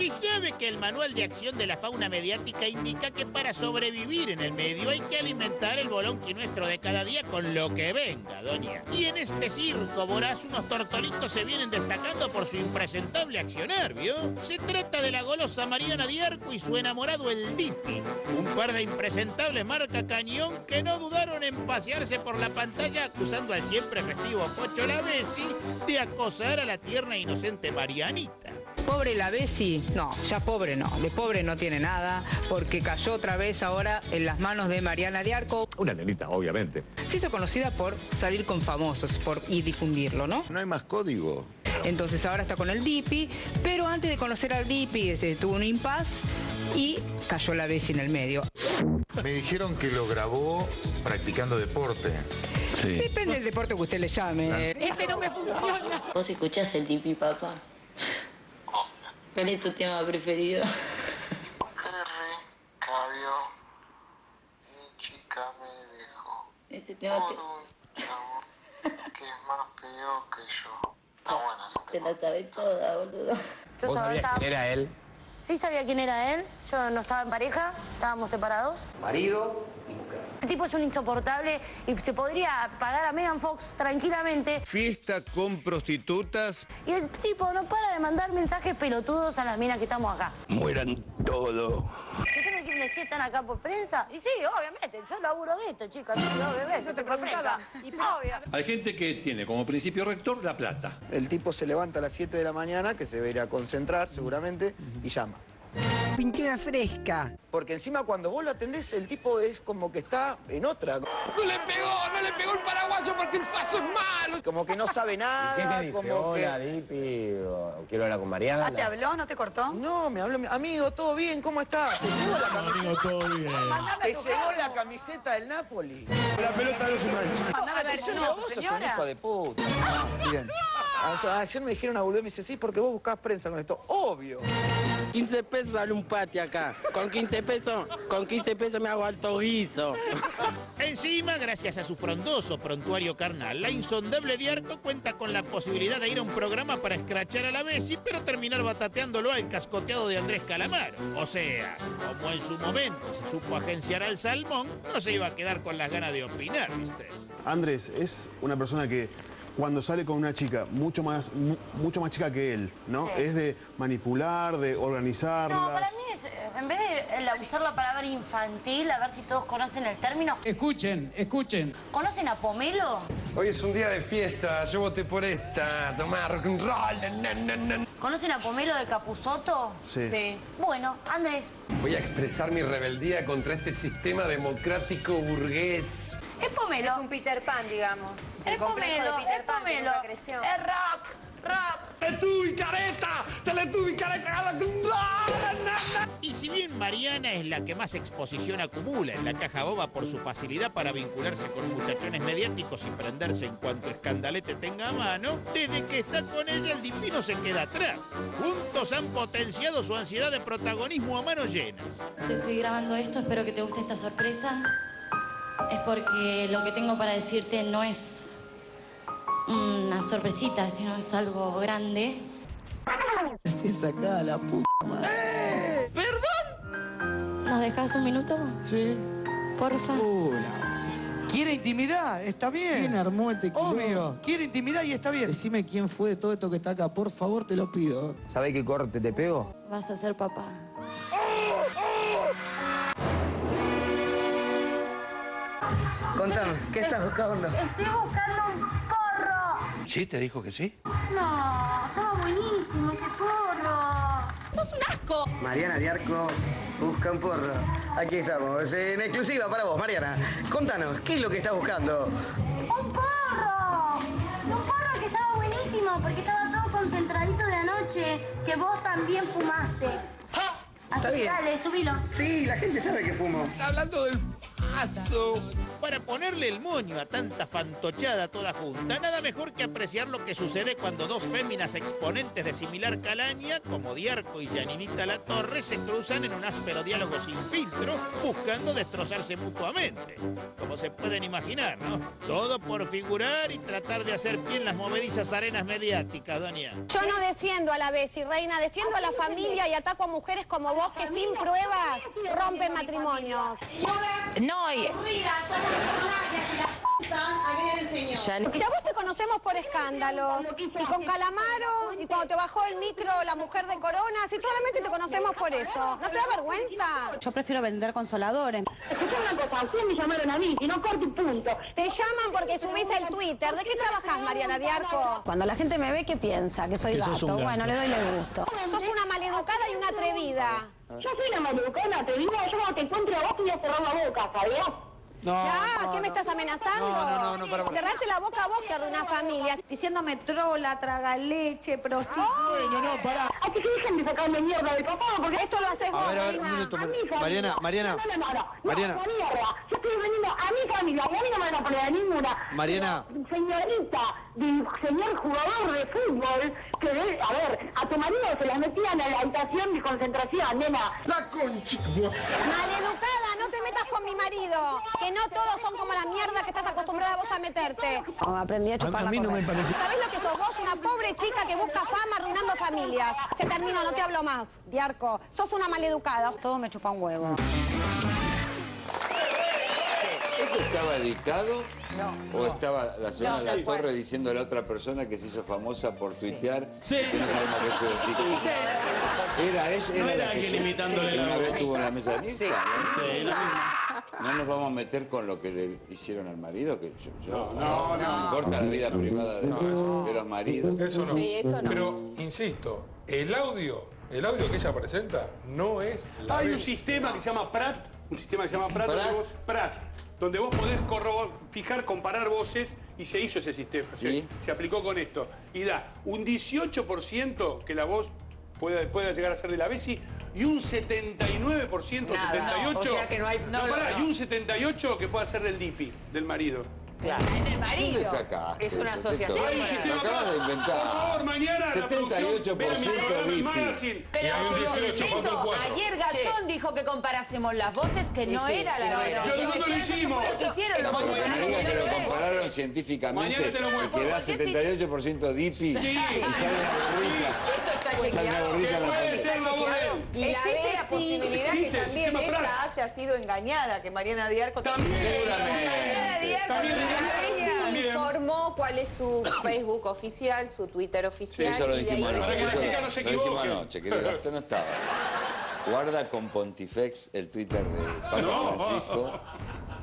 Si Sabe que el manual de acción de la fauna mediática indica que para sobrevivir en el medio hay que alimentar el bolonqui nuestro de cada día con lo que venga, doña. Y en este circo voraz unos tortolitos se vienen destacando por su impresentable accionar, ¿vio? Se trata de la golosa Mariana Diarco y su enamorado el Dipi. Un par de impresentables marca cañón que no dudaron en pasearse por la pantalla acusando al siempre festivo Pocho Lavesi de acosar a la tierna e inocente Marianita. Pobre la Bessi, no, ya pobre no, de pobre no tiene nada, porque cayó otra vez ahora en las manos de Mariana de Arco. Una nenita, obviamente. Se hizo conocida por salir con famosos por, y difundirlo, ¿no? No hay más código. Entonces ahora está con el Dipi, pero antes de conocer al Dipi este, tuvo un impas y cayó la Bessi en el medio. Me dijeron que lo grabó practicando deporte. Depende del deporte que usted le llame. Este no me funciona. ¿Vos escuchás el tipi, papá? ¿Cuál es tu tema preferido? Cabio, mi chica me dejó Este por tema un chavo que es más feo que yo. Está buena esa te, te la sabés toda, boludo. Yo estaba- estaba- era él? Sí sabía quién era él. Yo no estaba en pareja, estábamos separados. Marido. El tipo es un insoportable y se podría pagar a Megan Fox tranquilamente. Fiesta con prostitutas. Y el tipo no para de mandar mensajes pelotudos a las minas que estamos acá. Mueran todo. Si usted me quiere decir, están acá por prensa. Y sí, obviamente, yo laburo de esto, chicas. No, bebé, yo te preguntaba. Y obvio. Hay gente que tiene como principio rector la plata. El tipo se levanta a las 7 de la mañana, que se va a ir a concentrar seguramente, y llama. Pintura fresca. Porque encima cuando vos lo atendés, el tipo es como que está en otra. ¡No le pegó! ¡No le pegó el paraguayo porque el faso es malo! Como que no sabe nada. como que... Dipi? ¿Quiero hablar con Mariana? Ah, ¿Te habló? ¿No te cortó? No, me habló mi amigo, ¿todo bien? ¿Cómo estás? ¿Te llegó la camiseta? Amigo, todo bien. ¿Te llegó la camiseta del Napoli? La pelota no se mancha. Mandame tu yo no, vos sos un hijo de puta. Bien. Sea, ayer me dijeron a volver y me dice, sí, porque vos buscás prensa con esto. Obvio. 15 pesos sale un pati acá. Con 15 pesos, con 15 pesos me hago alto guiso. Encima, gracias a su frondoso prontuario carnal, la insondable Diarco cuenta con la posibilidad de ir a un programa para escrachar a la Bessi, pero terminar batateándolo al cascoteado de Andrés Calamaro. O sea, como en su momento se supo agenciar al Salmón, no se iba a quedar con las ganas de opinar, ¿viste? Andrés es una persona que cuando sale con una chica mucho más, mu- mucho más chica que él, ¿no? Sí. Es de manipular, de organizarlas. No, para mí es, en vez de usar la palabra infantil, a ver si todos conocen el término. Escuchen, escuchen. ¿Conocen a Pomelo? Hoy es un día de fiesta, yo voté por esta. Tomar rock and roll. na, na, na, na. ¿Conocen a Pomelo de Capuzoto? Sí. Bueno, Andrés, Voy a expresar mi rebeldía contra este sistema democrático burgués. Es Pomelo. Es un Peter Pan, digamos. El Es Pomelo, de Peter es Pan Pomelo. creció. Es rock, rock. ¡Teletubby careta! ¡Teletubby careta! Y si bien Mariana es la que más exposición acumula en la caja boba por su facilidad para vincularse con muchachones mediáticos y prenderse en cuanto escandalete tenga a mano, desde que está con ella el divino se queda atrás. Juntos han potenciado su ansiedad de protagonismo a manos llenas. Te estoy grabando esto, espero que te guste esta sorpresa. Es porque lo que tengo para decirte no es una sorpresita, sino es algo grande. Así sacada la puta madre. ¿Perdón? ¿Nos dejas un minuto? Sí. Porfa. ¿Quiere intimidad? Está bien. ¿Quién armó este Obvio. Quiere intimidad y está bien. Decime quién fue de todo esto que está acá, por favor, te lo pido. ¿Sabés qué corte te pego? Vas a ser papá. Contame, ¿qué estás buscando? Estoy buscando un porro. ¿Sí? ¿Te dijo que sí? No, estaba buenísimo ese porro. ¡Sos un asco! Mariana Diarco busca un porro. Aquí estamos, en exclusiva para vos, Mariana. Contanos, ¿qué es lo que estás buscando? ¡Un porro! Un porro que estaba buenísimo porque estaba todo concentradito de anoche, que vos también fumaste. Así Está bien. dale, subilo. Sí, la gente sabe que fumo. Hablando del temazo. Para ponerle el moño a tanta fantochada toda junta, nada mejor que apreciar lo que sucede cuando dos féminas exponentes de similar calaña, como Diarco y Janinita La Torre, se cruzan en un áspero diálogo sin filtro, buscando destrozarse mutuamente. Como se pueden imaginar, ¿no? Todo por figurar y tratar de hacer pie en las movedizas arenas mediáticas, doña. Yo no defiendo a la Bessie, reina, defiendo a la familia y ataco a mujeres como vos que sin pruebas rompen matrimonios. No, hoy y... Si a vos te conocemos por escándalos, y con Calamaro, y cuando te bajó el micro la mujer de Corona, si solamente te conocemos por eso, ¿no te da vergüenza? Yo prefiero vender consoladores. Escuchame una cosa, ustedes me llamaron a mí y no corto un punto. Te llaman porque subís el Twitter. ¿De qué trabajás, Mariana Diarco? Cuando la gente me ve, ¿qué piensa? Que soy gato. Bueno, le doy el gusto. Sos una maleducada y una atrevida. Yo soy una maleducada, te digo, yo cuando te encuentre a vos te voy a cerrar la boca, ¿sabías? Ya, ¿qué me estás amenazando? No, no, no, no, para, para. Cerrarte la boca a vos que arruinás familias, diciéndome trola, traga leche, prostituta. no, no, pará. Hay que dejen de sacarme mierda de papá, porque esto lo haces vos, A ver, a ver, un minuto. Mariana, Mariana. No, no, no, no. Mariana. No, mierda. Yo estoy vendiendo a mi familia, a mí no me van a poner a ninguna. Mariana. Señorita, de- señor jugador de fútbol, que, de- a ver, a tu marido se las metían en la habitación de concentración, nena. La conchita. Maleducada, no te metas con mi marido. Que no todos son como la mierda que estás acostumbrada vos a meterte. Oh, aprendí a chupar A mí no me parece. ¿Sabés lo que sos vos? Una pobre chica que busca fama arruinando familias. Se termina, no te hablo más. Diarco, sos una maleducada. Todo me chupa un huevo. ¿Esto estaba editado? ¿O estaba la señora No, La sí. Torre diciendo a la otra persona que se hizo famosa por tuitear? Sí. Que no sabemos qué significa? Sí. Era ella, No era, era la que se- imitándole la una vez estuvo en la mesa de. Sí, sí, No nos vamos a meter con lo que le hicieron al marido, que yo, yo- No, no, no. importa la vida privada de, de los maridos. Eso no. Pero, insisto, el audio, el audio que ella presenta no es la Hay de- un sistema que se llama PRAT, un sistema que se llama PRAT, ¿Prat? donde vos, PRAT, donde vos podés corrobor- fijar, comparar voces y se hizo ese sistema. Se, se aplicó con esto. Y da un 18% que la voz pueda, pueda llegar a ser de la Bessi y un 79%, Nada, 78%. no, o sea que no hay- No, no, pará, no. y un 78% que pueda ser del DIPI, del marido. Claro. del marido. ¿Dónde sacaste Es una eso, asociación. Hay un Lo acabas de inventar. Por favor, mañana la producción, 78% vea mi programa en DIPI. Magazine. Pero Y hay un 18, Beto, faltan cuatro. ayer Gastón dijo que comparásemos las voces, que no sí, era la no de. Yo no lo hicimos. Lo que hicieron, lo No que lo compararon científicamente Mañana te lo y muestro. que da Porque si- 78% DIPI Sí. y sale una gorrita. Esto está chequeado. gorrita en la puede ser la voz. Y la existe la Bessi- posibilidad Existe que también ella Prat. haya sido engañada, que Mariana Diarco también. Seguramente. También- Bessi Bien. informó cuál es su Facebook oficial, su Twitter Sí, oficial. eso lo y dijimos Para que anoche. la chica lo- no se lo dijimos equivoque. anoche, querido. Usted no estaba. Guarda con Pontifex el Twitter de Papa No.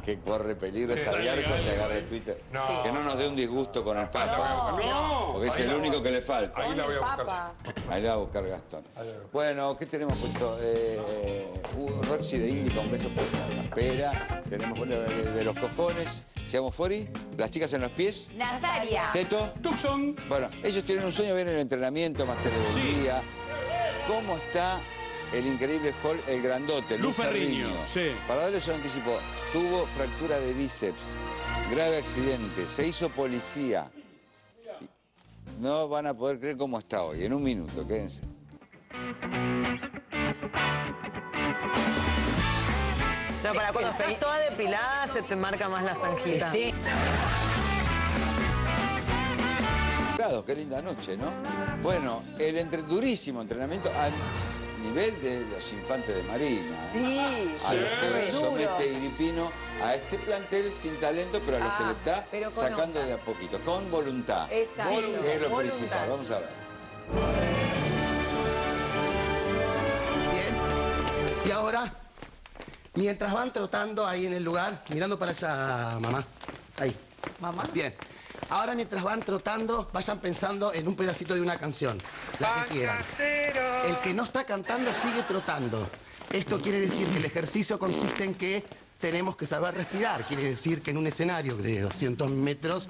Que corre peligro Diarco legal, que agarre el Twitter. No. Que no nos dé un disgusto con el Papa. No. Porque es Ahí el único que le falta. Ahí la voy a buscar. Ahí la va a buscar Gastón. Bueno, ¿qué tenemos puesto? Eh, uh, Roxy de Indica, un beso por la espera. Tenemos bueno, de, de los cojones. Seamos fuori. Las chicas en los pies. Nazaria. Teto. Tucson. Bueno, ellos tienen un sueño, vienen el entrenamiento, más tele del Sí. día. ¿Cómo está el increíble Hall, el grandote, Lu Luz Ferriño, sí. Para darles un anticipo, tuvo fractura de bíceps, grave accidente, se hizo policía. No van a poder creer cómo está hoy. En un minuto, quédense. No, para cuando estás toda depilada se te marca más la zanjita. Sí. Grados, qué linda noche, ¿no? Bueno, el entre- durísimo entrenamiento al nivel de los infantes de Marina. ¿eh? Sí, a los que somete Iripino a este plantel sin talento, pero a los que Ah, le está pero sacando onda. de a poquito, con voluntad. Exacto. Que es lo Voluntad. principal. Vamos a ver. Bien. Y ahora, mientras van trotando ahí en el lugar, mirando para allá, mamá. Ahí. Mamá. Bien. Ahora mientras van trotando, vayan pensando en un pedacito de una canción. La que quieran. El que no está cantando sigue trotando. Esto quiere decir que el ejercicio consiste en que tenemos que saber respirar. Quiere decir que en un escenario de 200 metros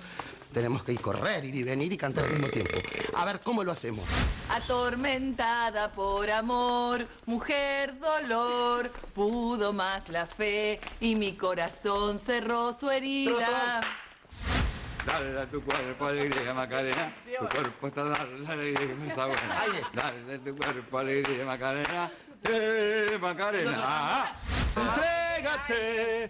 tenemos que ir correr, ir y venir y cantar al mismo tiempo. A ver, ¿cómo lo hacemos? Atormentada por amor, mujer dolor, pudo más la fe y mi corazón cerró su herida. Dale a tu cuerpo alegría, Macarena. Tu cuerpo está dando la alegría, esa buena. Dale a tu cuerpo alegría, Macarena. Eh, Macarena. Entrégate,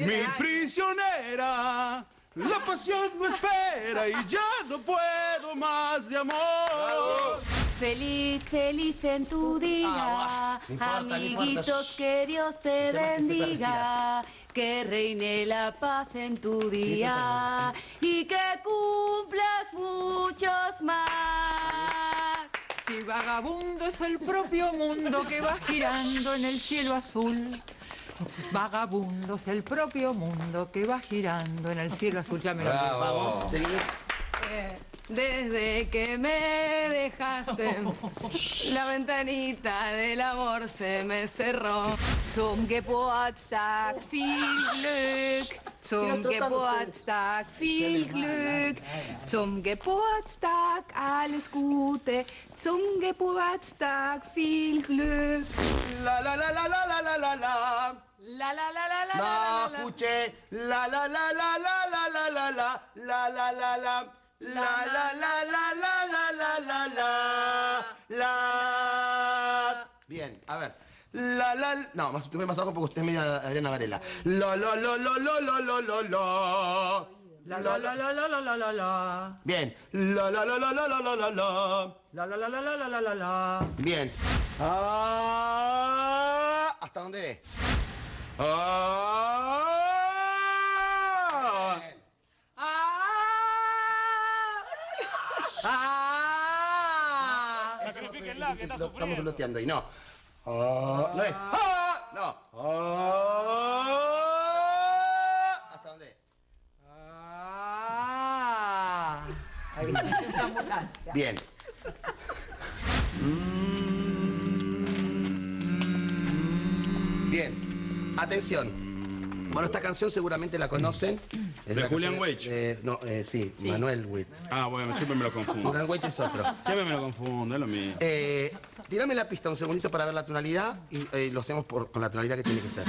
mi prisionera. La pasión no espera y ya no puedo más de amor. Feliz, feliz en tu día, importa, no importa. amiguitos, que Dios te bendiga, que reine la paz en tu día y que cumplas muchos más. Si vagabundo es el propio mundo que va girando en el cielo azul. Vagabundo es el propio mundo que va girando en el cielo azul. Ya me lo Bravo. Vamos, seguir. Eh, Desde que me dejaste, la ventanita del amor se me cerró. Zum Geburtstag viel Glück, zum Geburtstag viel Glück, zum Geburtstag alles Gute, zum Geburtstag viel Glück. La la la la la la la la la. La la la la la No, la la. escuche. La la la la la la la la la. La la la la. La la la la la la la la la. La. Bien, a ver. La la no, más, más abajo porque usted es media Adriana Varela. La la la la la la la la la. La la la la la la la la la. Bien. La la la la la la la la la. La la la la la la la la la. Bien. Ah, ¿Hasta dónde es? Ah. Ah. Sacrifíquenla, que está sufriendo. Estamos gloteando ahí, no. Ah, no es. Ah, no. Ah. ¿Hasta dónde? Ah. Bien. Bien. Atención. Bueno, esta canción seguramente la conocen. Es ¿De la Julian eh, no, eh, sí, Manuel Weitz. Ah, bueno, siempre me lo confundo. Julian Weich es otro. Siempre me lo confundo, es lo mismo. Eh, tirame la pista un segundito para ver la tonalidad y eh, lo hacemos por- con la tonalidad que tiene que ser.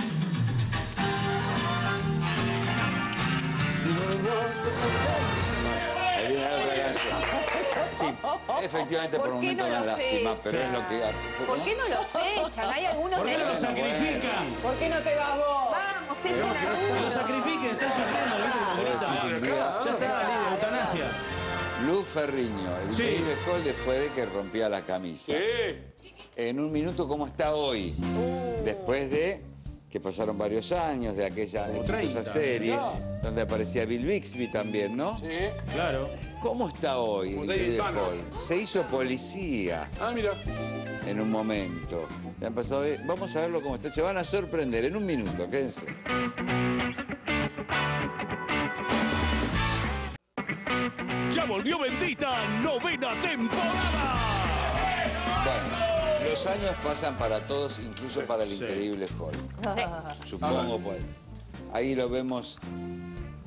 Ahí viene la otra canción. Sí, efectivamente por, ¿Por qué momentos no da lo sé? lástima, pero Sí. es lo que... ¿Por qué no lo sé, echan? Hay algunos ¿Por qué no lo los- sacrifican? ¿Por qué no te vas vos? Que lo sacrifiquen, están sufriendo, ¿lo viste cómo grita? Ya está, líder, eutanasia. Luz Ferriño, el Sí. increíble Hall después de que rompía la camisa. En un minuto, ¿cómo está hoy? Uh. Después de que pasaron varios años de aquella exitosa 30, serie, ¿no? donde aparecía Bill Bixby también, ¿no? Sí. Claro. ¿Cómo está hoy Como. Hall? Se hizo policía Ah, mira. en un momento. Le han pasado de- Vamos a verlo cómo está. Se van a sorprender en un minuto, quédense. Ya volvió bendita novena temporada. Bueno, los años pasan para todos, incluso para el Sí. increíble Hulk. Sí. Supongo, pues. Ahí lo vemos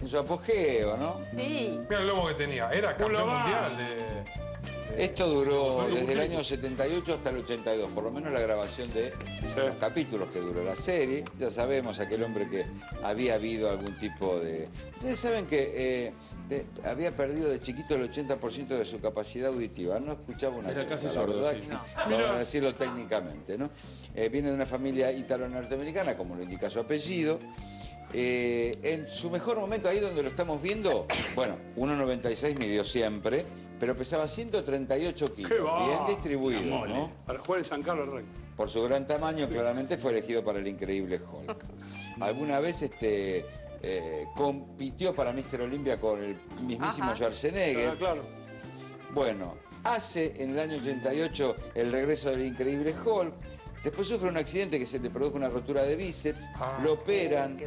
en su apogeo, ¿no? Sí. Mira el lomo que tenía. Era campeón mundial de... Esto duró desde el año 78 hasta el 82, por lo menos la grabación de los capítulos que duró la serie. Ya sabemos aquel hombre que había habido algún tipo de... Ustedes saben que eh, de- había perdido de chiquito el 80% de su capacidad auditiva, no escuchaba una Era chota, casi sordo, verdad sí. Vamos a decirlo técnicamente, ¿no? Eh, viene de una familia ítalo-norteamericana, como lo indica su apellido. Eh, en su mejor momento, ahí donde lo estamos viendo, bueno, 1,96 midió siempre, pero pesaba 138 kilos, ¡Qué bien distribuido, ¿no? Para jugar en San Carlos Rey. Por su gran tamaño, claramente fue elegido para el increíble Hulk. Alguna vez este, eh, compitió para Mr. Olympia con el mismísimo Ajá. Schwarzenegger. Ah, claro. Bueno, hace en el año 88 el regreso del increíble Hulk. Después sufre un accidente que se le produjo una rotura de bíceps, Ah. lo operan,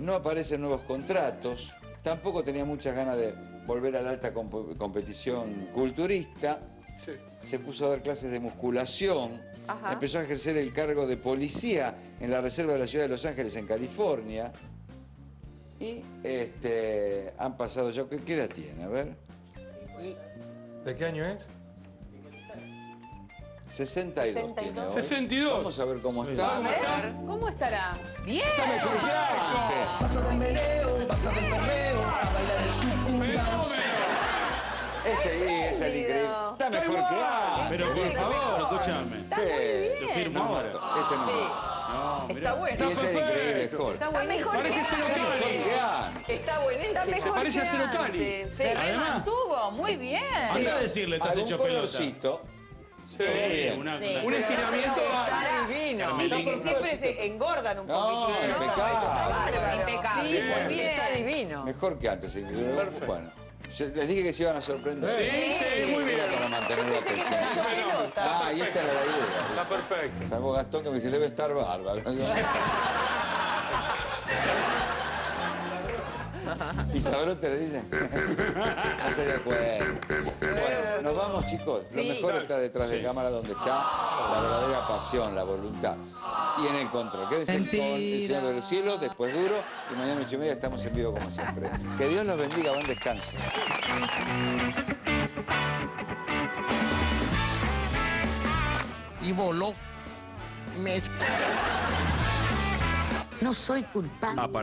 no aparecen nuevos contratos, tampoco tenía muchas ganas de volver a la alta comp- competición culturista, Sí. se puso a dar clases de musculación, Ajá. empezó a ejercer el cargo de policía en la reserva de la ciudad de Los Ángeles, en California. Y este, han pasado yo, ¿qué, qué edad tiene? A ver. ¿De qué año es? 62 tiene hoy. 62. Vamos a ver cómo está. ¿Cómo estará? Bien. Está mejor que antes. Pasa del meneo, pasa del perreo, a bailar sucumbas. Ese ahí es el increíble. Está mejor que antes. Pero por favor, escúchame. ¿Qué? Te firmo No, ahora. este no. No, Está bueno. Y ese es el increíble Hulk. Está buenísimo. Parece Cero Está Cali. Está buenísimo. Está mejor parece a. Cali. Sí. Además, Mantuvo, muy bien. anda a decirle, estás hecho pelota. Sí. Sí, una, Sí. Un estiramiento. Está divino. Porque siempre se engordan un No, poquito. impecable. Está bárbaro. Impecable. Sí, Bien. muy bien. Está divino. Mejor que antes. increíble. Bueno, les dije que se iban a sorprender. Sí, sí, muy bien. Para mantener la atención. Ah, y esta era la idea. Está perfecto. Salvo Gastón que me dije, debe estar bárbaro. ¿Y sabrote le dicen? No se dio cuenta. Bueno, nos vamos chicos. Lo Sí. mejor está detrás de cámara donde está la verdadera pasión, la voluntad. Y en el control. Quédense con el Señor de los Cielos, después duro. Y mañana ocho y media estamos en vivo como siempre. Que Dios los bendiga, buen descanso. Y voló. Me... No soy culpable.